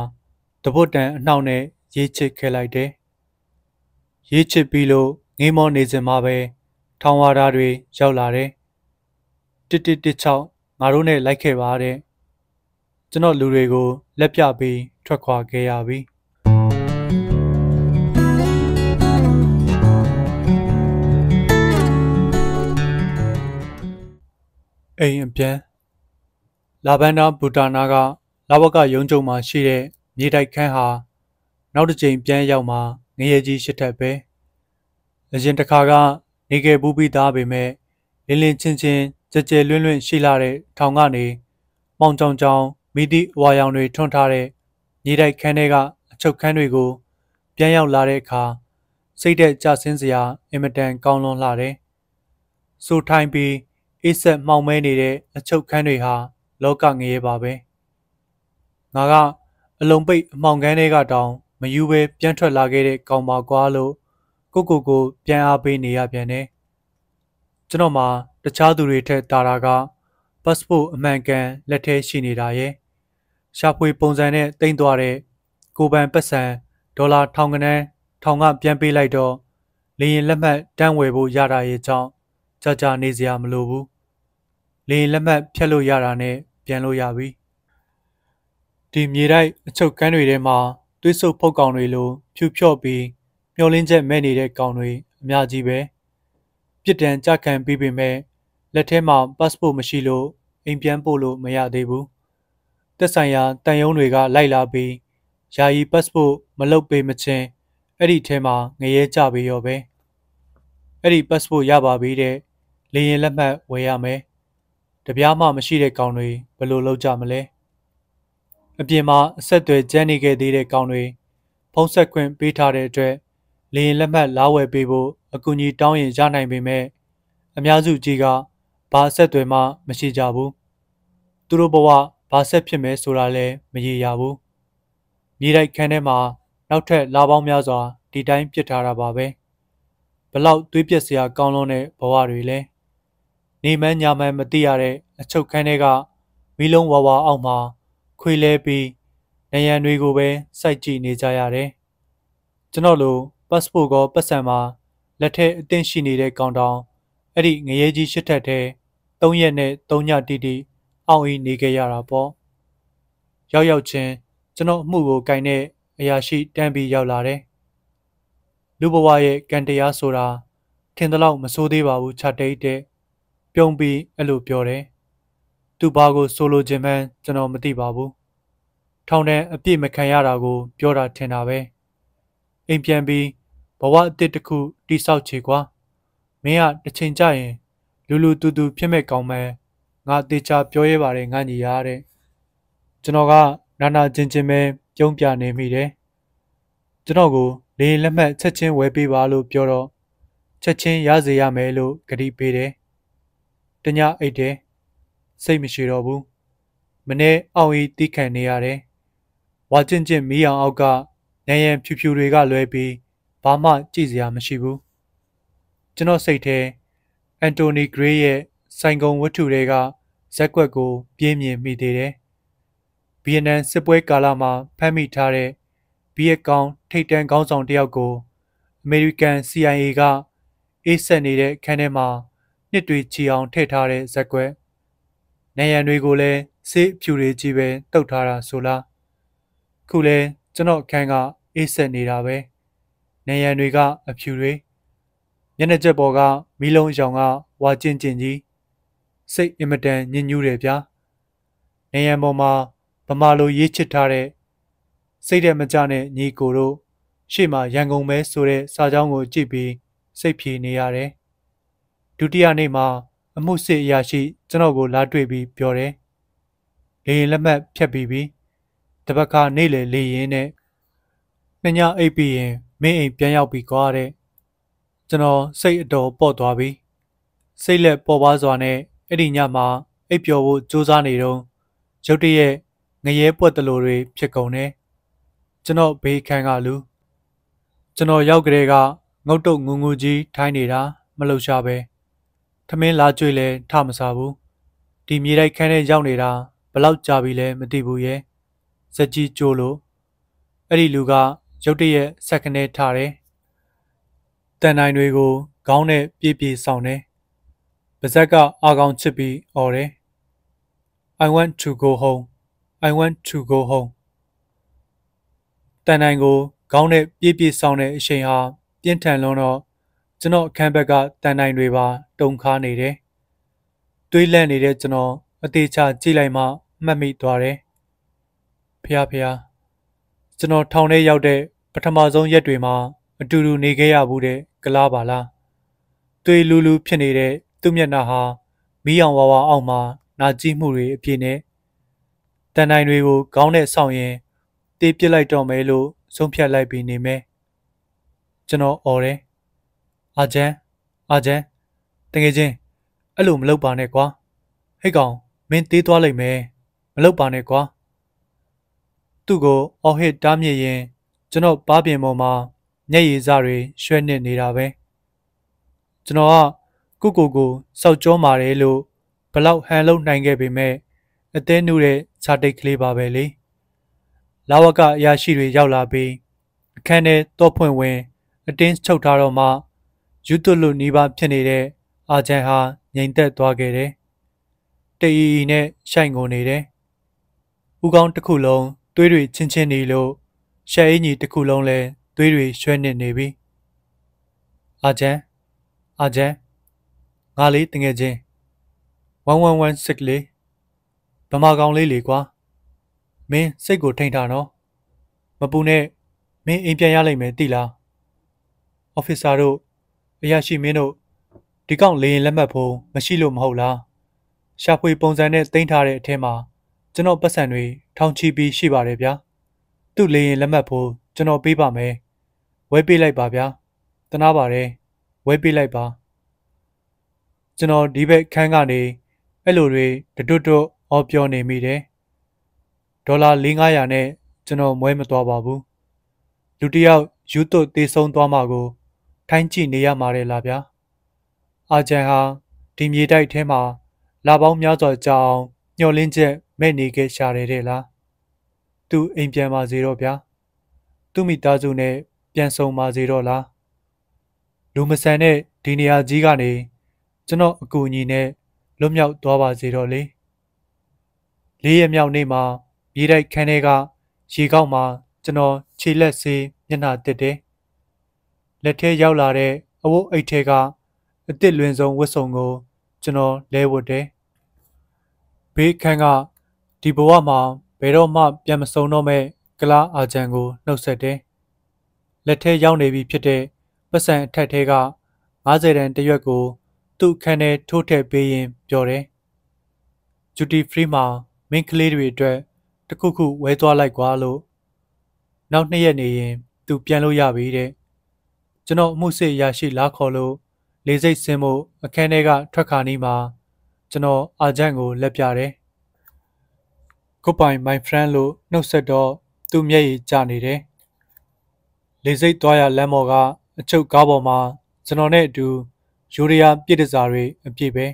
တပုတ်တန်အနှောက်နဲ့ရေးချစ်ခဲ့လိုက်တယ်ရေးချစ်ပြီးလို့ငေးမောနေစင်မှာပဲထောင်ဝါသားတွေရောက်လာတယ်တစ်တစ်တစ်ချောင်းငါတို့နဲ့လိုက်ခဲ့ပါတဲ့ကျွန်တော်လူတွေကိုလက်ပြပြီးထွက်ခွာခဲ့ရပြီ အိမ်အပြန်လာဘန်ဒါဘူတာနာကလာဘကရုံးချုပ်မှာရှိတဲ့မြေတိုက်ခန်းဟာနောက်တစ်ကြိမ်ပြန်ရောက်မှာငရေကြီးရှစ်ထက်ပဲအရင်တစ်ခါကနေခဲ့ဘူးပြီးသားပေမဲ့လင်းလင်းချင်းချင်းကြကြဲလွန့်လွန့်ရှိလာတဲ့ထောင်ကနေမောင်ကြောင်ကြောင်မိသည့်အဝါရောင်တွေထွန်းထားတဲ့မြေတိုက်ခန်းတွေကအချုပ်ခန်းတွေကိုပြန်ရောက်လာတဲ့အခါစိတ်သက်ကြဆင်းစရာအင်မတန်ကောင်းလွန်လာတယ်။ဆိုထိုင်ပြီး အေးဆက်မှောင်မဲနေတဲ့အချုပ်ခန်းတွေဟာလောကငရဲပါပဲ။ငါကအလုံးပိတ်အမှောင်ကန်းတွေကတောင်မယူပဲပြန်ထွက်လာခဲ့တဲ့ကောင်ပါကွာလို့ကိုကိုကိုပြန်အားပေးနေရပြန်တယ်။ကျွန်တော်မှာတခြားသူတွေထက်တာတာက passport အမှန်ကန်လက်ထဲရှိနေတာရဲ့ရှာဖွေပုံစံနဲ့တင်သွားတဲ့ကိုပန်ပတ်စံဒေါ်လာထောင်ကနန်းထောင်ကပြန်ပေးလိုက်တော့လေရင်လက်မှတ်တန်းဝယ်ဖို့ရတာရဲ့ကြောင့်ကြာကြာနေစရာမလိုဘူး လေရင်လက်မှတ်ဖြတ်လို့ရတာနဲ့ပြန်လို့ရပြီဒီမြေတိုက်အချုပ်ကန်းတွေထဲမှာသွေးဆုပ်ဖုတ်ကောင်တွေလိုဖြူဖြော့ပြီးမျောလင်းချက်မဲ့နေတဲ့ကောင်တွေအများကြီးပဲပြစ်ဒဏ်ကြခံပြီးပေမဲ့လက်ထဲမှာ passport မရှိလို့အိမ်ပြန်ပို့လို့မရသေးဘူးသက်ဆိုင်ရာတန်ယုံတွေကလိုက်လာပြီးယာယီပတ်စပို့မလုပ်ပေးမချင်းအဲ့ဒီထဲမှာငရဲကြပြီးရောပဲအဲ့ဒီပတ်စပို့ရပါပြီတဲ့လေရင်လက်မှတ်ဝယ်ရမယ် တပြားမှမရှိတဲ့ကောင်တွေဘယ်လိုလုပ်ကြမလဲအပြင်မှာအဆက်တွေကျန်းနေခဲ့သေးတဲ့ကောင်တွေဖုံးဆက်ခွင့်ပေးထားတဲ့အတွက်လေရင်လက်မှတ်လာဝယ်ပေးဖို့အကူအညီတောင်းရင်ရနိုင်ပေမဲ့အများစုကြီးကဘာအဆက်တွေမှမရှိကြဘူးသူတို့ဘဝဘာဆက်ဖြစ်မယ်ဆိုတာလည်းမရေရဘူးမြေတိုက်ခန်းထဲမှာနောက်ထပ်လာပေါင်းများစွာဒီတိုင်းပြစ်ထားတာပါပဲဘလောက်သွေးပြက်စရာကောင်းလွန်းတဲ့ဘဝတွေလဲ နေမန်းညာမန်းမသိရတဲ့အချုပ်ခန်းတွေကမီးလုံးဝါဝါအောက်မှာခွေလဲပြီးနေရန်တွေကိုပဲစိုက်ကြည့်နေကြရတယ်ကျွန်တော်လိုပတ်စပို့ကောပတ်စံမှာလက်ထက်အသင့်ရှိနေတဲ့ကောင်တောင်အဲ့ဒီငရဲကြီးရှစ်ထက်ထဲ၃ရက်နဲ့၃ညတိတိအောင်အီနေခဲ့ရတာပေါ့ရောက်ရောက်ချင်းကျွန်တော်အမှုကိုကင်တဲ့အရာရှိတန်းပြီးရောက်လာတယ်လူဘဝရဲ့ကံတရားဆိုတာထင်သလောက်မဆိုးသေးပါဘူးခြတိတ်တဲ့ ပြုံးပြီးအဲ့လိုပြောတယ်သူဘာကိုဆိုလိုခြင်းမှန်းကျွန်တော်မသိပါဘူးထောင်ထဲအပြစ်မခံရတာကို ပြောတာထင်တာပဲအိမ်ပြန်ပြီးဘဝအစ်တစ်ခုတိဆောက်ချေကွာမင်းကတစ်ချိန်ကြရင် လူလူတူတူဖြစ်မဲ့ကောင်းမယ်ငါတေချာပြောရပါတယ်ငါညီရတဲ့ကျွန်တော်ကနာနာချင်းချင်းပဲပြုံးပြနေမိတယ်ကျွန်တော်ကိုလေလက်မှတ်ချက်ချင်းဝယ်ပေးပါလို့ပြောတော့ချက်ချင်းရစေရမယ်လို့ကတိပေးတယ် တညအိတ်တယ်စိတ်မရှိတော့ဘူးမနေ့အောင်ရီတီးခံနေရတယ်ဝါကျင့်ကျင့်မီးအောင်အောက်ကညံရံဖြူဖြူတွေကလွဲပြီးဘာမှကြည့်စရာမရှိဘူးကျွန်တော်စိတ်ထဲအန်တိုနီဂရေးရဲ့ဆိုင်ကုံဝတ္ထုတွေကဇက်ကွက်ကို ပြင်းမြင်မိသေးတယ်ဗီယက်နမ်စစ်ပွဲကာလမှာဖမ်းမိထားတဲ့ဗီယက်ကောင်ထိတ်တန့်ခေါင်းဆောင်တယောက်ကိုအမေရိကန် CIA ကအေးဆက်နေတဲ့ခန်းထဲမှာ နှစ်တွေချီအောင်ထည့်ထားတဲ့ဇက်ကွက်နေရန်တွေကိုလည်းဆေးဖြူတွေကြီးပဲတုတ်ထားတာဆိုလားခုလဲကျွန်တော်အခန်းကအေးဆက်နေတာပဲနေရန်တွေကအဖြူတွေမျက်နှာချက်ပေါ်ကမီးလုံးအယောင်ကဝါကျင်ကျင်ကြီးစိတ်အင်မတန်ညစ်ညူးတယ်ဗျာနေရန်ပေါ်မှာဗမာလိုရေးချစ်ထားတဲ့စိတ်တဲ့မကြတဲ့ညီကိုတို့ရှေ့မှာရန်ကုန်ပဲဆိုတဲ့စာကြောင်းကိုကြည့်ပြီးစိတ်ဖြေနေရတယ် ဒုတိယနေ့မှာအမှုစစ်အရာရှိကျွန်တော်ကိုလာတွေ့ပြီးပြောတယ်လေရင်လက်မှတ်ဖြတ်ပြီးပြီတပတ်ခါနေ့လေလေရင်နဲ့နှစ်ညအိပ်ပြီးရင်မင်းအိမ်ပြန်ရောက်ပြီးကွာတဲ့ကျွန်တော်စိတ်အတော်ပေါ့သွားပြီစိတ်လက်ပေါ်ပါစွာနဲ့အဲ့ဒီညမှာအိပ်ပျော်ဖို့စူးစမ်းနေတော့ရုတ်တရက်ငရဲပွက်တလိုတွေဖြစ်ကုန်တယ်ကျွန်တော်ဘေးခန်းကလူကျွန်တော်ရောက်ကြတဲ့ကငုတ်တုတ်ငူငူကြီးထိုင်းနေတာမလှုပ်ရှားပဲ ထမင်းလာကြွေလဲထမစားဘူးဒီမြေတိုက်ခန်းထဲရောက်နေတာဘလောက်ကြာပြီလဲမသိဘူးရဲ့ဇက်ကြီးကျိုးလို့အဲ့ဒီလူကရုတ်တရက်ဆက်ကနေထားတယ်တန်တိုင်းတွေကိုခေါင်းနဲ့ပြေးပြေးဆောင်တယ်ပါဇက်ကအာကောင်ချစ်ပြီးអော်တယ် I want to go home I want to go home တန်တိုင်းကိုခေါင်းနဲ့ပြေးပြေးဆောင်တဲ့အချိန်ဟာပြင်းထန်လွန်းတော့ ကျွန်တော်အခန်းဘက်ကတန်တိုင်းတွေပါတုံခါနေတယ်တွေးလန့်နေတဲ့ကျွန်တော်အသေးချာကြည့်လိုက်မှမှတ်မိသွားတယ်ဖះဖះကျွန်တော်ထောင်ထဲရောက်တဲ့ပထမဆုံးရက်တွေမှာအတူတူနေခဲ့ရဘူးတဲ့ကလားပါလားတွေးလူလူဖြစ်နေတဲ့သူ့မျက်နှာဟာမီးအောင်ဝါဝါအောက်မှာနာကြည့်မှုတွေအပြည့်နဲ့တန်တိုင်းတွေကိုခေါင်းနဲ့ဆောင်းရင်တေးပစ်လိုက်တော့မယ်လို့ဆုံးဖြတ်လိုက်ပြီးနေမယ်ကျွန်တော်អော်တယ် အာကျန်အာကျန်တကယ်ချင်းအဲ့လိုမလုပ်ပါနဲ့ကွာဟဲ့ကောင်မင်းသေးသွားလိမ့်မယ်မလုပ်ပါနဲ့ကွာသူ့ကိုအော်ဟစ်တားမြစ်ရင်ကျွန်တော်ပါးပြင်ပေါ်မှာမျက်ရည်စတွေရွှဲနစ်နေတာပဲကျွန်တော်ကကိုကိုကိုစောက်ကြောမာတယ်လို့ဘလောက်ဟန်လုံးနိုင်ခဲ့ပေမဲ့အသေးနုတဲ့ခြာတိတ်ကလေးပါပဲလေလာဝကအရာရှိတွေရောက်လာပြီးအခန်းထဲတော့ဖွင့်ဝင် အတင်းချုပ်ထားတော့မှ ယူသွလူနီးပါးဖြစ်နေတဲ့အာချန်ဟာငြိမ်သက်သွားခဲ့တယ်တအီအီနဲ့ရှိုင်ငုံနေတယ်ဥကောင်းတစ်ခုလုံးသွေးတွေချင်းချင်းနေလို့ရှက်အင်းကြီးတစ်ခုလုံးလဲသွေးတွေရွှဲနစ်နေပြီအာချန်အာချန်ငါလေးတငယ်ချင်း1116လေးဗမာကောင်လေးလေကွာမင်းစိတ်ကိုထိန်ထားနော်မပူနဲ့မင်းအိမ်ပြန်ရလိမ့်မယ်သိလားအော်ဖစ်ဆာတို့ အရာရှိမင်းတို့ဒီကောင်လေရင်လက်မှတ်ဖို့မရှိလို့မဟုတ်လားရှာဖွေပုံစံနဲ့တင်ထားတဲ့အထက်မှာကျွန်တော်ပတ်စံတွေထောင်ချီပြီးရှိပါတယ်ဗျာသူ့လေရင်လက်မှတ်ဖို့ကျွန်တော်ပေးပါမယ်ဝဲပေးလိုက်ပါဗျာတနာပါတယ်ဝဲပေးလိုက်ပါကျွန်တော်ဒီဘက်ခန်းကနေအဲ့လိုတွေတတွတ်တွတ်အော်ပြောနေမိတယ်ဒေါ်လာ4-500နဲ့ကျွန်တော်မွဲမသွားပါဘူးလူတစ်ယောက်ယူသွတ်သေးဆုံးသွားမှာကို ထိုင်းကြည့်နေရမှာလေလားဗျာအာဂျန်ဟာဒီမြေတိုက်ထဲမှာလာပေါင်းများစွာကြာအောင်ညှော်လင်းချက်မဲ့နေခဲ့ရှာတယ်တဲ့လားသူအိမ်ပြန်ပါစေတော့ဗျာသူ့မိသားစုနဲ့ပြန်ဆုံပါစေတော့လားလူမဆန်တဲ့ဒီနေရာကြီးကနေကျွန်တော်အကူအညီနဲ့လွတ်မြောက်သွားပါစေတော့လေလေးရမြောက်နေ့မှာမြေတိုက်ခန်းထဲကရေကောက်မှာကျွန်တော်ခြေလက်ဆေးမျက်နှာတက်တယ် လက်ထဲရောက်လာတဲ့အဝတ်အိတ်ထဲကအစ်စ်လွင်ဆုံးဝတ်စုံကို ကျွန်တော်လဲဝတ်တယ်ဘေးခန်းကဒီဘဝမှာဘယ်တော့မှပြန်မစုံတော့မဲ့ကလားအာချန်ကိုနှုတ်ဆက်တယ်လက်ထဲရောက်နေပြီဖြစ်တဲ့ပတ်စံအထက်ထဲက90တန်တရွက်ကိုသူ့ခန်းထဲထိုးထည့်ပေးရင်ပြောတယ်ဂျူတီဖရီမှာမင်းကလေးတွေအတွက်တခုခုဝဲသွားလိုက်ကွာလို့နောက်နှစ်ရက်နေရင် သူပြန်လို့ရပြီတဲ့ ကျွန်တော်အမှုစစ်ရရှိလာခေါ်လို့လေစိတ်ဆင်းဖို့အခန်းထဲကထွက်ခါနီးမှာကျွန်တော်အာဂျန်ကိုလက်ပြတယ်ကိုပိုင် my friend လို့နှုတ်ဆက်တော့သူ့မျက်ရည်ကျနေတယ်လေစိတ်သွားရလမ်းပေါ်ကအချုပ်ကားပေါ်မှာကျွန်တော်နဲ့အတူယူရီးယားပြည့်တစားတွေအပြည့်ပဲ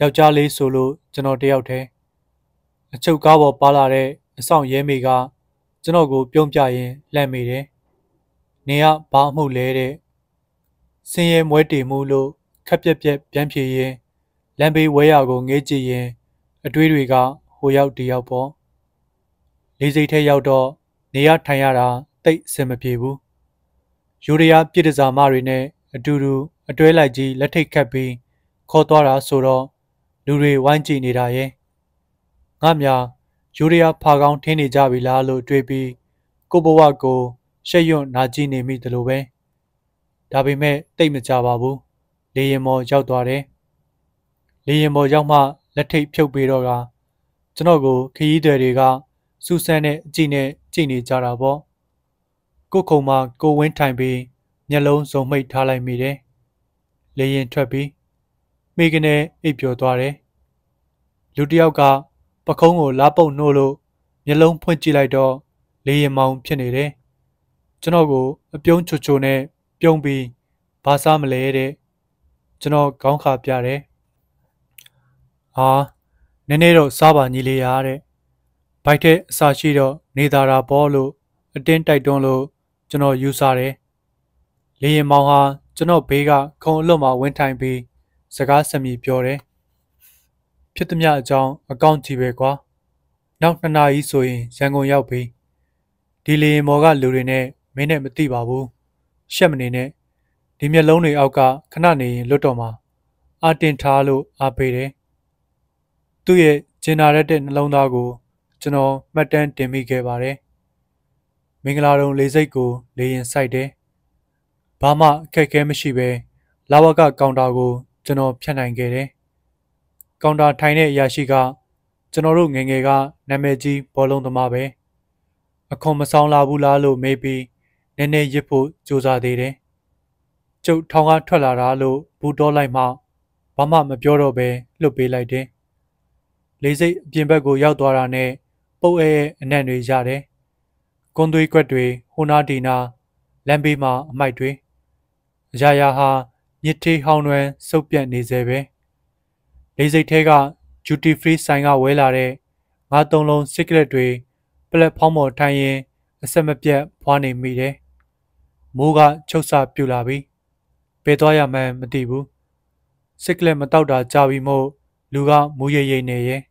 ယောက်ျားလေးဆိုလို့ကျွန်တော်တယောက်တည်းအချုပ်ကားပေါ်ပါလာတဲ့အဆောင်ရဲမေကကျွန်တော်ကိုပြုံးပြရင်လှမ်းမိတယ်။ နေကဘာအမှုလဲတဲ့။စင်ရဲမွဲတေမှုလို့ခက်ပြက်ပြက်ပြန်ဖြေရင်လမ်းဘေးဝဲရကိုငေးကြည့်ရင် အတွေးတွေကဟိုရောက်ဒီရောက်ပေါ့။လေးစိတ်ထဲရောက်တော့နေရထိုင်ရတာတိတ်အဆင်မပြေဘူး။ယူရီးယားပြစ်ဒဇာမတွေနဲ့အတူတူအတွဲလိုက်ကြီးလက်ထိတ်ခတ်ပြီးခေါ်သွားတာဆိုတော့လူတွေဝိုင်းကြည့်နေတာရဲ့ငါများယူရီးယားဖာကောင်းထင်းနေကြပြီလားလို့တွေးပြီးကိုဘဝကို ရှက်ရွံ့နာကြည့်နေမိတယ်လို့ပဲဒါပေမဲ့တိတ်မကြပါဘူးလေရင်မော်ရောက်သွားတယ်လေရင်မော်ရောက်မှလက်ထိတ်ဖြုတ်ပြီးတော့ကကျွန်တော်ကိုခရီးသည်တွေကစူဆန်းနဲ့အကြည့်နဲ့ကြည့်နေကြတာပေါ့ကိုခုံမှာကိုဝင်းထိုင်ပြီးမျက်လုံးစုံမိတ်ထားလိုက်မိတယ်လေရင်ထွက်ပြီးမိကနေအိပ်ပျော်သွားတယ်လူတစ်ယောက်ကပခုံးကိုလားပုတ်နှိုးလို့မျက်လုံးဖွင့်ကြည့်လိုက်တော့လေရင်မောင်ဖြစ်နေတယ် ကျွန်တော်ကိုအပြုံးချိုချိုနဲ့ပြုံးပြီးဘာစားမလဲတဲ့ကျွန်တော်ခေါင်းခါပြတယ်ဟာနည်းနည်းတော့စားပါညီလေးရတဲ့ဘိုက်တဲ့အစာရှိတော့နေသာတာပေါ့လို့အတင်းတိုက်တွန်းလို့ကျွန်တော်ယူဆတယ်လေရင်မောင်ဟာကျွန်တော်ဘေးကခုံအလွတ်မှာဝင်းထိုင်ပြီးစကားစမြည်ပြောတယ်ဖြစ်သမျှအကြောင်းအကောင့်ကြည့်ပဲကွာနောက်နှစ်နာရီဆိုရင်ရန်ကုန်ရောက်ပြီဒီလေရင်မော်ကလူတွေနဲ့မ င်းနဲ့မသိပါဘူးရှက်မနေနဲ့ဒီမျက်လုံးတွေအောက်ကခဏနေရင်လွတ်တော့မှာအာတင်ထားလို့အားပေးတယ်သူ့ရဲ့ကျင်နာရတဲ့နှလုံးသားကိုကျွန်တော်မှတ်တမ်းတင်မိခဲ့ပါတယ်မင်္ဂလာတုံလေးစိတ်ကိုလေရင်စိုက်တယ်ဘာမှအခက်အခဲမရှိဘဲလာဝကကောင်တာကို ကျွန်တော်ဖြတ်နိုင်ခဲ့တယ်။ကောင်တာထိုင်တဲ့အရာရှိကကျွန်တော်တို့ငငယ်ကနာမည်ကြီးဘောလုံးသမားပဲ။အခွန်မဆောင်လာဘူးလားလို့မေးပြီး နည်းနည်းရစ်ဖို့ကြိုးစားသေးတယ်။ကျုပ်ထောင်ကထွက်လာတာလို့ဘူးတော်လိုက်မှဘာမှမပြောတော့ဘဲလွတ်ပေးလိုက်တယ်။လေးစိတ်အပြင်ဘက်ကိုရောက်သွားတာနဲ့ပုတ်အဲရဲ့အနံ့တွေရတယ်။ကွန်သွေးကွက်တွေဟိုနာဒီနာလမ်းဘေးမှာအမိုက်တွေအရာရာဟာမြစ်ထေးဟောင်းတွင်စုပ်ပြတ်နေစေပဲလေးစိတ်ထဲက duty free ဆိုင်ကဝဲလာတဲ့ငါးသုံးလုံး secret တွေပလက်ဖောင်းပေါ်ထိုင်ရင်အဆက်မပြတ်ဖွာနေမိတယ် မိုးကချုပ်ဆပြူလာပြီဘယ်သွားရမှန်းမသိဘူးစစ်ကလက်မတောက်တာကြာပြီမို့လူကမူရိပ်ရိပ်နေရဲ့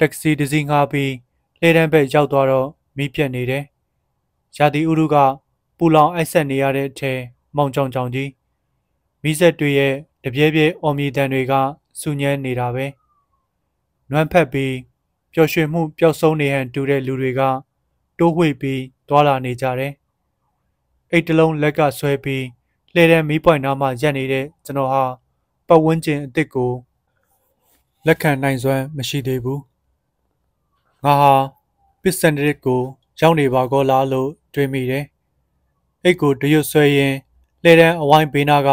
တက္ကစီတစ်စီးငှားပြီးလှဲတန်းဘက်ရောက်သွားတော့မိပြက်နေတယ်ရာသီဥတုကပူလောင်အိုက်ဆက်နေရတဲ့အထဲမောင်ကြောင်ကြောင်ကြီးမိဆက်တွေရဲ့တပြဲပြဲအော်မီတန်တွေကစူညမ်းနေတာပဲနွမ်းဖက်ပြီးပျော်ရွှင်မှုပျောက်ဆုံးနေဟန်တူတဲ့လူတွေကတိုးဝှေ့ပြီးသွာလာနေကြတယ် အိတ်တလုံးလက်ကဆွဲပြီးလှဲတဲ့မီးပွိုင်နားမှာရက်နေတဲ့ကျွန်တော်ဟာပတ်ဝန်းကျင်အစ်စ်ကိုလက်ခံနိုင်စွမ်းမရှိသေးဘူးငါဟာပစ္စန်ဒရစ်ကိုရောက်နေပါကောလားလို့တွေးမိတယ်အိတ်ကိုတရွတ်ဆွဲရင်းလှဲတဲ့အဝိုင်းဘေးနားက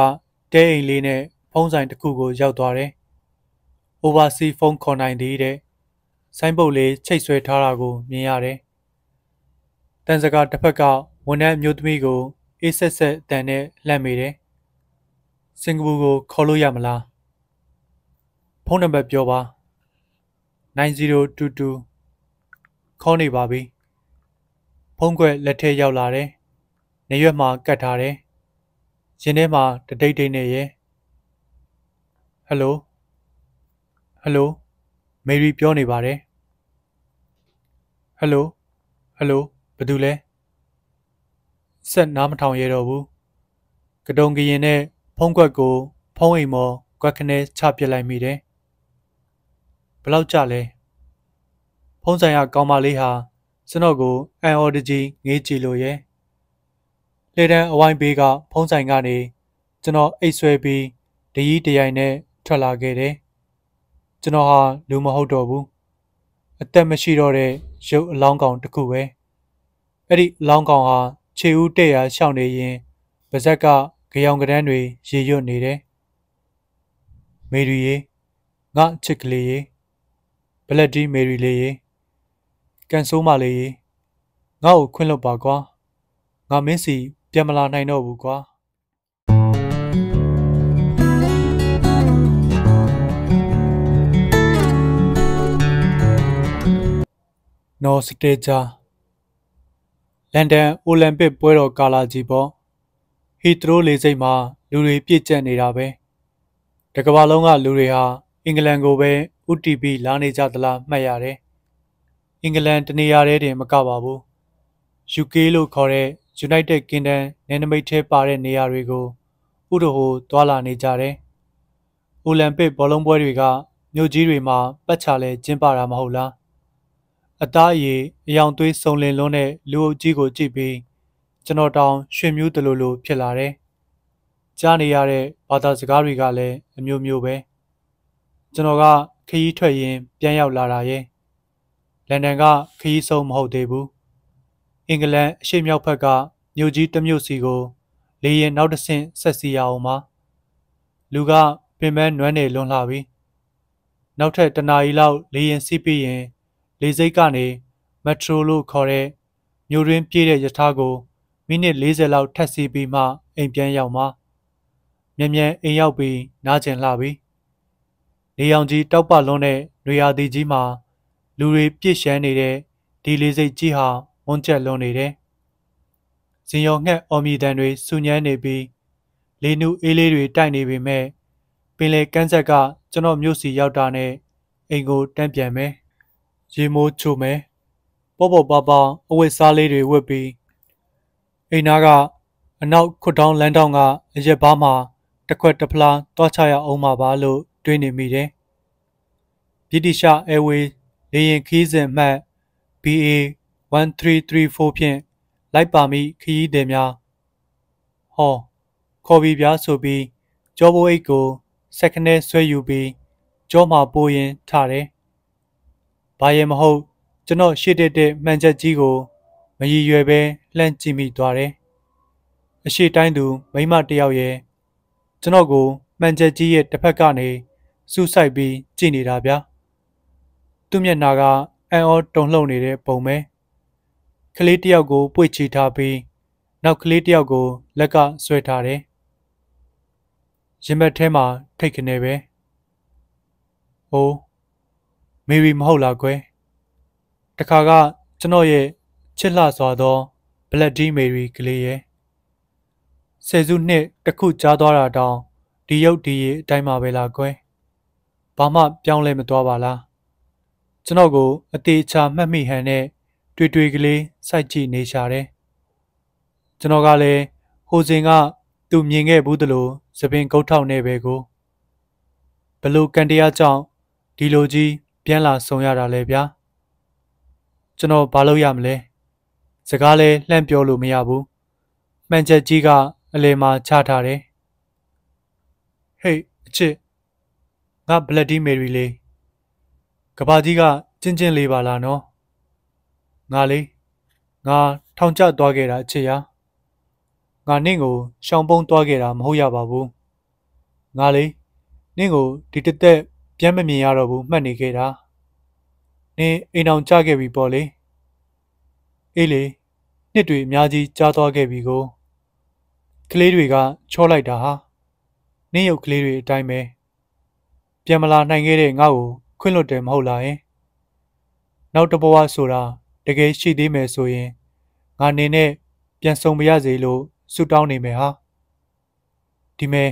တဲအိမ်လေးနဲ့ဖုံးဆိုင်တစ်ခုကိုရောက်သွားတယ်။ oversea ဖုန်းခေါ်နိုင်သေးတဲ့ဆိုင်းပုတ်လေးချိတ်ဆွဲထားတာကိုမြင်ရတယ်။တန်စကာတစ်ဖက်က ဝန်ထမ်းမျိုးသမီးကိုအေးဆက်ဆက်တန်နဲ့လှမ်းမိတယ်။စင်ကာပူကိုခေါ်လို့ရမလား။ဖုန်းနံပါတ်ပြောပါ9022ခေါ်နေပါပြီ။ဖုန်းကွက်လက်ထဲရောက်လာတယ်။နေရွက်မှာကတ်ထားတယ်။ရင်ထဲမှာတတိတ်တိတ်နဲ့ရဲ့ဟယ်လိုဟယ်လိုမေရီပြောနေပါတယ်ဟယ်လိုဟယ်လိုဘယ်သူလဲ ဆက်နားမထောင်ရတော့ဘူးကတုံကရင်နဲ့ဖုံးကွက်ကို ဖုံးအိမ်မော်ကွက်ခနဲချပစ်လိုက်မိတယ်ဘလောက်ကြလဲဖုံးဆိုင်ရကောင်းမလေးဟာကျွန်တော်ကိုအန်အော်တကြီးငေးကြည့်လို့ရဲ့လေတန်းအဝိုင်းဘေးကဖုံးဆိုင်ကနေကျွန်တော်အိတ်ဆွဲပြီးတရီးတရိုင်နဲ့ထွက်လာခဲ့တယ်။ကျွန်တော်ဟာလူမဟုတ်တော့ဘူး။အသက်မရှိတော့တဲ့ရုပ်အလောင်းကောင်တစ်ခုပဲ။အဲ့ဒီအလောင်းကောင်ဟာ ခြေဦးတဲ့ရရှောင်နေရင်ပါဇက်ကကြောင်ကရန်းတွေရေရွတ်နေတယ်။မေရီရေငါချစ်ကလေးရေဘလက်ဒီမေရီလေးရေကန်ဆိုးမလေးရေငါ့ကိုခွင့်လွတ်ပါကွာငါမင်းစီပြန်မလာနိုင်တော့ဘူးကွာနော်စတေဂျာ လန်ဒန်အိုလံပစ်ပွဲတော်ကာလာကြီးပေါ့ဟီသရိုလေစိတ်မှာလူတွေပြည့်ကျက်နေတာပဲတကဘာလုံးကလူတွေဟာအင်္ဂလန်ကိုပဲဥတီပီလာနေကြသလားမှတ်ရတယ်အင်္ဂလန်တနေရာထဲတင်မကပါဘူး UK လို့ခေါ်တဲ့ United Kingdom နယ်နိမိတ်ထဲပါတဲ့နေရာတွေကိုဥဒဟိုသွာလာနေကြတယ်အိုလံပစ်ဘောလုံးပွဲတွေကမြို့ကြီးတွေမှာပတ်ချလဲကျင်းပတာမဟုတ်လား အသားအရည်အယောင်သွေးစုံလင်လွန်းတဲ့လူအုပ်ကြီးကိုကြည့်ပြီးကျွန်တော်တောင်ရွှေမျိုးတလူလိုဖြစ်လာတယ်။ကြားနေရတဲ့ဘာသာစကားတွေကလည်းအမျိုးမျိုးပဲ။ကျွန်တော်ကခရီးထွက်ရင်ပြန်ရောက်လာတာရဲ့။လန်ဒန်ကခရီးဆုံးမဟုတ်သေးဘူး။အင်္ဂလန်အရှေ့မြောက်ဘက်ကမြို့ကြီးတစ်မြို့စီကိုလေရင်နောက်တစ်ဆင့်ဆက်စီရအောင်ပါ။လူကပင်ပန်းနွမ်းနေလွန်လှပြီ။နောက်ထပ်တနာရီလောက်လေရင်စီးပြီးရင် လေစိတ်ကနေမက်ထရိုလို့ခေါ်တဲ့မြို့တွင်းပြေးတဲ့ရထားကိုမိနစ်40လောက်ထပ်စီးပြီးမှအိမ်ပြန်ရောက်မှာမြန်မြန်အိမ်ရောက်ပြီးနားကျင်လှပြီနေအောင်ကြီးတောက်ပလွန်းတဲ့နွေရာသီကြီးမှာလူတွေပြည့်ရှမ်းနေတဲ့ဒီလေးစိတ်ကြီးဟာဝန်းကျက်လွန်နေတယ်ဇင်ရောငှက်အော်မီတန်တွေစူညမ်းနေပြီးလေနုအေးလေးတွေတိုက်နေပေမဲ့ပင်လေကန်းဆက်ကကျွန်တော်မြို့စီရောက်တာနဲ့အိမ်ကိုတန်းပြန်မယ် ရေမိုးချိုမယ်ပေါ့ပေါ့ပါပါအဝတ်စားလေးတွေဝတ်ပြီးအိမ်နာကအနောက်ခွတ်တောင်းလမ်းတောင်းကအရက်ဘားမှာတစ်ခွက်တစ်ဖလားတွားချရအောင်ပါပါလို့တွေးနေမိတယ်ဗြိတိရှအဲဝေးလေရင်ခီးစဉ်မှတ် BA 1334ဖြင့်လိုက်ပါမိခီးသည်များဟောခေါ်ပြီးပြားဆိုပြီးကြောဘိုးအိတ်ကိုစက္ကနဲဆွဲယူပြီးကြောမှာပိုးရင်ထားတယ် ဘာရင်မဟုတ်ကျွန်တော်ရှေ့တက်တဲ့မှန်ချက်ကြီးကိုမရည်ရွယ်ပဲလှမ်းကြည့်မိသွားတယ်။အရှိတိုင်းသူမိမတယောက်ရဲ့ကျွန်တော်ကိုမှန်ချက်ကြီးရဲ့တစ်ဖက်ကနေစူးစိုက်ပြီးကြည့်နေတာဗျာ။သူ့မျက်နှာကအံ့ဩတုန်လှုပ်နေတဲ့ပုံပဲ။ကလေးတယောက်ကိုပွေ့ချီထားပြီးနောက်ကလေးတယောက်ကိုလက်ကဆွဲထားတယ်။ရင်ဘတ်ထဲမှာထိတ်ခနေပဲ။အိုး မေရီမဟုတ်လားကွယ်တခါကကျွန်တော်ရဲ့ချစ်လှစွာသောဘလက်ဒီမေရီကလေးရဲ့ဆယ်စုနှစ်တစ်ခုကြားသွားတာတောင်ဒီရုပ်ဒီရည်အတိုင်းမှာပဲလားကွယ်ဘာမှပြောင်းလဲမသွားပါလားကျွန်တော်ကိုအသေးချာမှတ်မိဟန်နဲ့တွေ့တွေ့ကလေးစိုက်ကြည့်နေရှာတယ်ကျွန်တော်ကလည်းဟိုစဉ်ကသူမြင်ခဲ့ဘူးတလို့သပင်ကုတ်ထောက်နေပဲကိုဘလို့ကန်တရားကြောင့်ဒီလိုကြီး ပြန်လာဆုံရတာလဲဗျာကျွန်တော်ဘာလုပ်ရမလဲစကားလည်းလှမ်းပြောလို့မရဘူးမှန်ချက်ကြီးကအလဲမှာချထားတယ်ဟေးအချစ်ငါဘလက်ဒီမေရီလေးကဘာကြီးကကျင်းချင်းလေးပါလားနော်ငါလေးငါထောင်ကျသွားခဲ့တာအချစ်ရငါနင့်ကိုရှောင်ပုန်းသွားခဲ့တာမဟုတ်ရပါဘူးငါလေးနင့်ကိုဒီတစ်သက် ပြန်မမြင်ရတော့ဘူးမှတ်နေခဲ့တာနင်အိမ်အောင်ကြခဲ့ပြီပေါ့လေအေးလေနှစ်တွေအများကြီးကြားသွားခဲ့ပြီကိုကလေးတွေကချောလိုက်တာဟာနင့်ရုပ်ကလေးတွေအတိုင်းပဲပြန်မလာနိုင်ခဲ့တဲ့ငါ့ကိုခွင့်လွတ်တယ်မဟုတ်လားယင်နောက်တဘဝဆိုတာတကယ်ရှိသေးမယ်ဆိုရင်ငါနေနဲ့ပြန်ဆုံပါရစေလို့ဆုတောင်းနေမယ်ဟာဒီမဲ့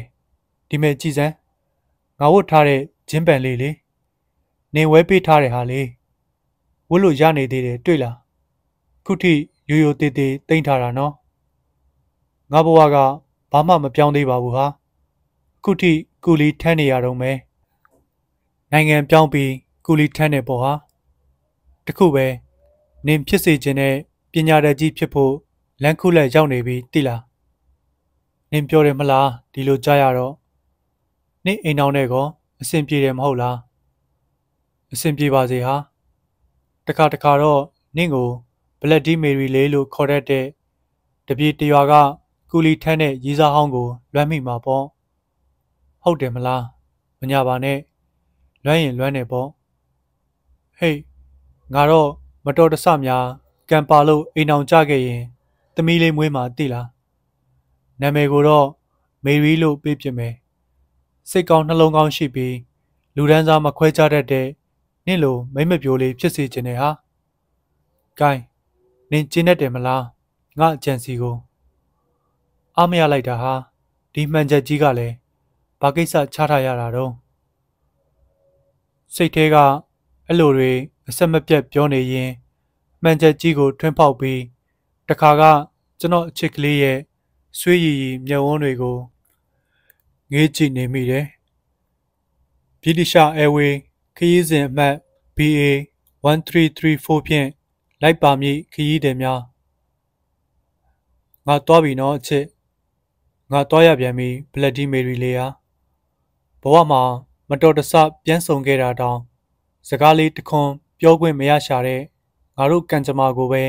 ဒီမဲ့ကြည်စမ်းငါဝတ်ထားတဲ့ ဂျင်းပန်လေးလေနေဝဲပေးထားတဲ့ဟာလေးဝတ်လို့ရနေသေးတယ်တွေ့လားခုထိရိုးရိုးသေးသေးတိမ့်ထားတာနော်ငါဘဝကဘာမှမပြောင်းသေးပါဘူးဟာခုထိကူလီထမ်းနေရတော့မယ်နိုင်ငံပြောင်းပြီးကူလီထမ်းနေပေါ့ဟာတခုပဲနင်ဖြစ်စေခြင်းနဲ့ပညာတတ်ကြီးဖြစ်ဖို့လမ်းခုလက်ရောက်နေပြီတိလားနင်ပြောတယ်မလားဒီလိုကြားရတော့နင့်အိမ်အောင်နဲ့ကော အဆင်ပြေတယ်မဟုတ်လားအဆင်ပြေပါစေဟာတခါတခါတော့နင့်ကိုဘလက်ဒီမေရီလေးလို့ခေါ်တတ်တဲ့တပြေတရွာကကူလီထန်းတဲ့ရီစားဟောင်းကို လွမ်းမိမှာပေါ့ဟုတ်တယ်မလားမညာပါနဲ့လွမ်းရင်လွမ်းနေပေါ့ဟေးငါတော့မတော်တဆများကံပါလို့အိမ်အောင်ကြခဲ့ရင်သမီးလေးမွေးမှာတိလားနာမည်ကိုတော့မေရီလို့ပေးပြမယ် စိတ်ကောင်းနှလုံးကောင်းရှိပြီးလူဒန်းစားမခွဲခြားတတ်တဲ့နင့်လိုမိမပြိုးလေးဖြစ်စေခြင်းနဲ့ဟာ။ဂိုင်းနင်ကျင်းတတ်တယ်မလားငါအကြံစီကိုအားမရလိုက်တာဟာဒီမှန်ချက်ကြီးကလည်းဘာကိစ္စချထားရတာတော့စိတ်ထဲကအဲ့လိုတွေအဆက်မပြတ်ပြောနေရင်မှန်ချက်ကြီးကိုထွန်းဖောက်ပြီးတခါကကျွန်တော်အချစ်ကလေးရဲ့ဆွေးရည်ရည်မျက်ဝန်းတွေကို ငေးကြည့်နေမိတယ်ဗြိတိရှအဲဝေးခရီးစဉ်အမှတ် BA 1334ဖြင့်လိုက်ပါမည့်ခရီးသည်များငါသွားပြီနော်အချစ်ငါသွားရပြန်ပြီဘလက်ဒီမေရီလေးဟာဘဝမှာမတော်တဆပြန်ဆောင်ခဲ့တာတောင်စကားလေးတခွန်းပြောခွင့်မရရှာတဲ့ငါတို့ကံကြမ္မာကိုပဲ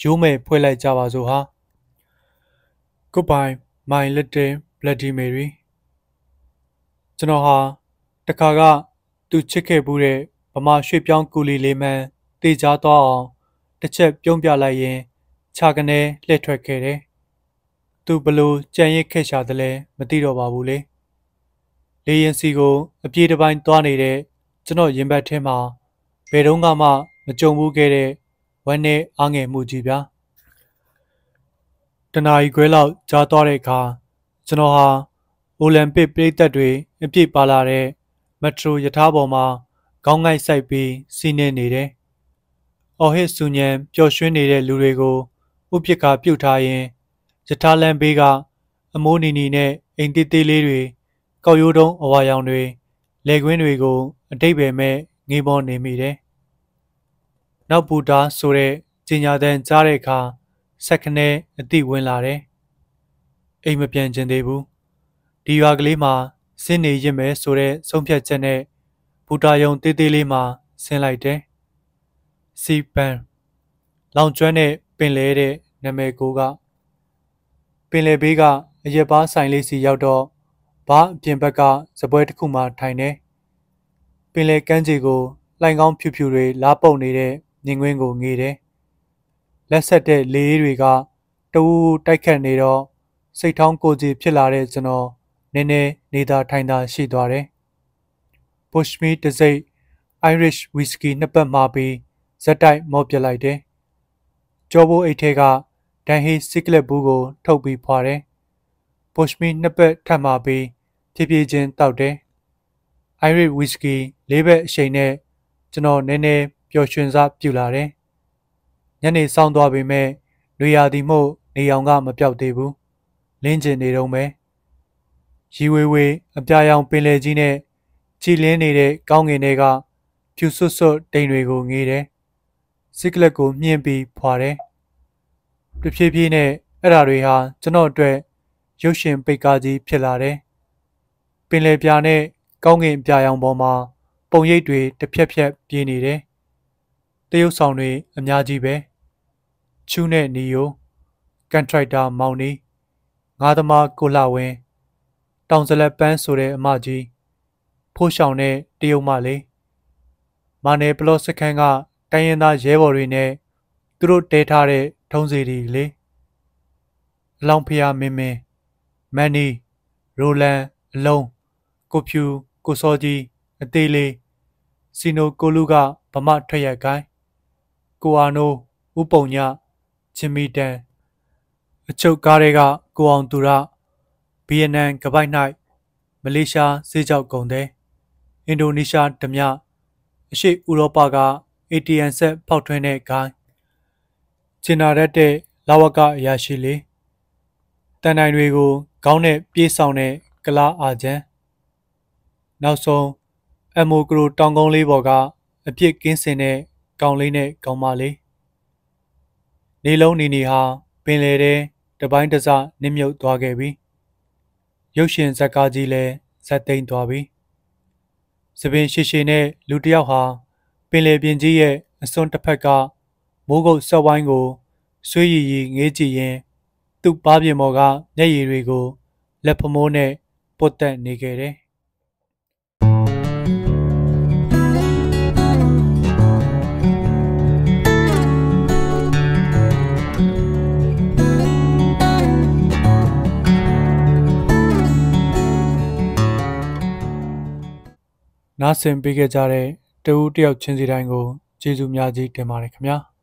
ရိုးမယ်ဖွဲ့လိုက်ကြပါစို့ဟာ Goodbye my little bloody Mary ကျွန်တော်ဟာတခါကသူချစ်ခဲ့မှုတဲ့ဗမာရွှေပြောင်းကူလီလေးမှန်တေချာသွားအောင်တစ်ချက်ပြုံးပြလိုက်ရင်ခြာကနေလှည့်ထွက်ခဲ့တယ်။သူဘလို့ကြံရစ်ခဲ့ရှာတယ်လဲမသိတော့ပါဘူးလေ။လေရင်စီကိုအပြေးတစ်ပိုင်းသွားနေတဲ့ကျွန်တော်ရင်ဘတ်ထဲမှာဘယ်တော့မှမကြုံဘူးခဲ့တဲ့ဝမ်းနဲ့အားငယ်မှုကြီးဗျာ။တနာရီခွဲလောက်ကြားသွားတဲ့အခါကျွန်တော်ဟာအိုလံပစ်ပြည်သက်တွေ အပြည့်ပါလာတဲ့မက်ထရိုရထားပေါ်မှာခေါင်းငိုက်ဆိုင်ပြီးစီးနေနေတယ်။အော်ဟစ်ဆူညံပျော်ရွှင်နေတဲ့လူတွေကိုဥပစ်ကာပြုတ်ထားရင်ရထားလမ်းဘေးကအမိုးနီနီနဲ့အိမ်သေးသေးလေးတွေကောက်ရိုးတုံးအဝါရောင်တွေလေကွင်းတွေကိုအတိတ်ပဲမဲ့ငေးပေါ်နေမိတယ်။နောက်ပူတာဆိုတဲ့ကျင်ညာတန်ကြားတဲ့အခါဆက်ခနဲအတိဝင်လာတယ်။အိမ်မပြန်ချင်သေးဘူး။ဒီရွာကလေးမှာ ဆင်းနေရစ်မယ်ဆိုတဲ့ဆုံးဖြတ်ချက်နဲ့ဘူတာယုံတေးသေးလေးမှာဆင်းလိုက်တယ်။စီပန်လောင်ကျွမ်းတဲ့ပင်လဲတဲ့နာမည်ကိုကပင်လယ်ဘေးကအရက်ပါဆိုင်လေးစီရောက်တော့ဘာအပြင်ဘက်ကစပွဲတစ်ခုမှထိုင်နေပင်လယ်ကမ်းခြေကိုလှိုင်ကောင်းဖြူဖြူတွေလားပုတ်နေတဲ့မြင်ကွင်းကိုငေးတယ်လက်ဆက်တဲ့လေးတွေကတူတိုက်ခတ်နေတော့စိတ်ထောင်းကိုကြီးဖြစ်လာတဲ့ကျွန်တော် နည်းနည်းနေသာထိုင်သာရှိသွားတယ်။ Bushmeat တစ်စိတ် Irish Whiskey နှစ်ပတ်မှာပြီးဇက်တိုက်မော့ပြလိုက်တယ်။ကြောဘိုးအိတ်ထဲကဒန်ဟီစီကလက်ဘူးကို ထုတ်ပြီးဖွာတယ်။ Bushmeat နှစ်ပတ်ထပ်မှာပြီးဖြည်းဖြည်းချင်းတောက်တယ်။ Irish Whiskey လေးဘက်အချိန်နဲ့ကျွန်တော်နည်းနည်းပျော်ရွှင်စားပြူလာတယ်။ညနေဆောင်သွားပေမဲ့လူရသည်မို့နေအောင်ကမပြောက်သေးဘူး။လင်းကျင်နေတော့မယ်။ ရီဝေဝေအပြာရောင်ပင်လယ်ကြီးနဲ့ကြည်လင်းနေတဲ့ကောင်းကင်တွေကဖြူဆွတ်ဆွတ်တိမ်တွေကိုငေးတယ်။စစ်ကလက်ကိုမြင့်ပြီးဖွာတယ်တဖြည်းဖြည်းနဲ့အဲ့ဓာတွေဟာကျွန်တော်အတွက်ရုပ်ရှင်ပိတ်ကားကြီးဖြစ်လာတယ်ပင်လယ်ပြာနဲ့ကောင်းကင်ပြာရောင်ပေါ်မှာပုံရိပ်တွေတစ်ဖြက်ဖြက်ပြေးနေတယ်တရုတ်ဆောင်တွေအများကြီးပဲချူးနဲ့နီယိုကန်ထရိုက်တာမောင်နီငါးသမားကိုလှဝင်း တောင်စလက်ပန်းဆိုတဲ့အမကြီးဖိုးရှောင်တဲ့တရုတ်မလေးမာနယ်ပလော့စခန်းကတိုင်းရင်းသားရဲဘော်တွေနဲ့သူတို့တဲထားတဲ့ထုံးစီတွေလေအလောင်ဖျားမင်းမင်းမန်နီရိုလန်အလုံးကိုဖြူကိုစောကြီးအသေးလေးစီနိုကိုလူကဗမထွက်ရက်ကိုင်းကိုအာနိုဥပုံညချင်မီတန်အချုပ်ကားတွေကကိုအောင်သူရ ဗီယက်နမ်ကပိုက်၌မလေးရှားစေးကြောက်ကုန်တဲ့အင်ဒိုနီးရှားဓမြအရှိဥရောပက ATM ဆက်ဖောက်ထွင်းတဲ့ဂိုင်းကျင်နာရက်တဲ့လာဝကအရာရှိလေးတန်တိုင်တွေကိုခေါင်းနဲ့ပြေးဆောင်တဲ့ကလားအာချန်နောက်ဆုံးအမိုကရိုတောင်ကုန်းလေးပေါ်ကအပြစ်ကင်းစင်တဲ့ကောင်လေးနဲ့ကောင်မလေးနေလုံးနေနေဟာပင်လေတဲ့တပိုင်းတစနစ်မြုပ်သွားခဲ့ပြီ ရုပ်ရှင်ဇက်ကားကြီးလည်းဇက်သိမ်းသွားပြီစပင်ရှိရှိနဲ့လူတစ်ယောက်ဟာပင်လေပြင်းကြီးရဲ့အစွန်းတစ်ဖက်ကမိုးကုတ်ဆက်ဝိုင်းကိုဆွေးရည်ရည်ငေးကြည့်ရင်သူ့ပါးပြင်ပေါ်ကမျက်ရည်တွေကိုလက်ဖမိုးနဲ့ပုတ်တက်နေခဲ့တယ် နားဆင်ပေးခဲ့ကြတဲ့တဦးတယောက်ချင်းစီတိုင်းကိုကျေးဇူးများကြီးတင်ပါတယ်ခင်ဗျာ။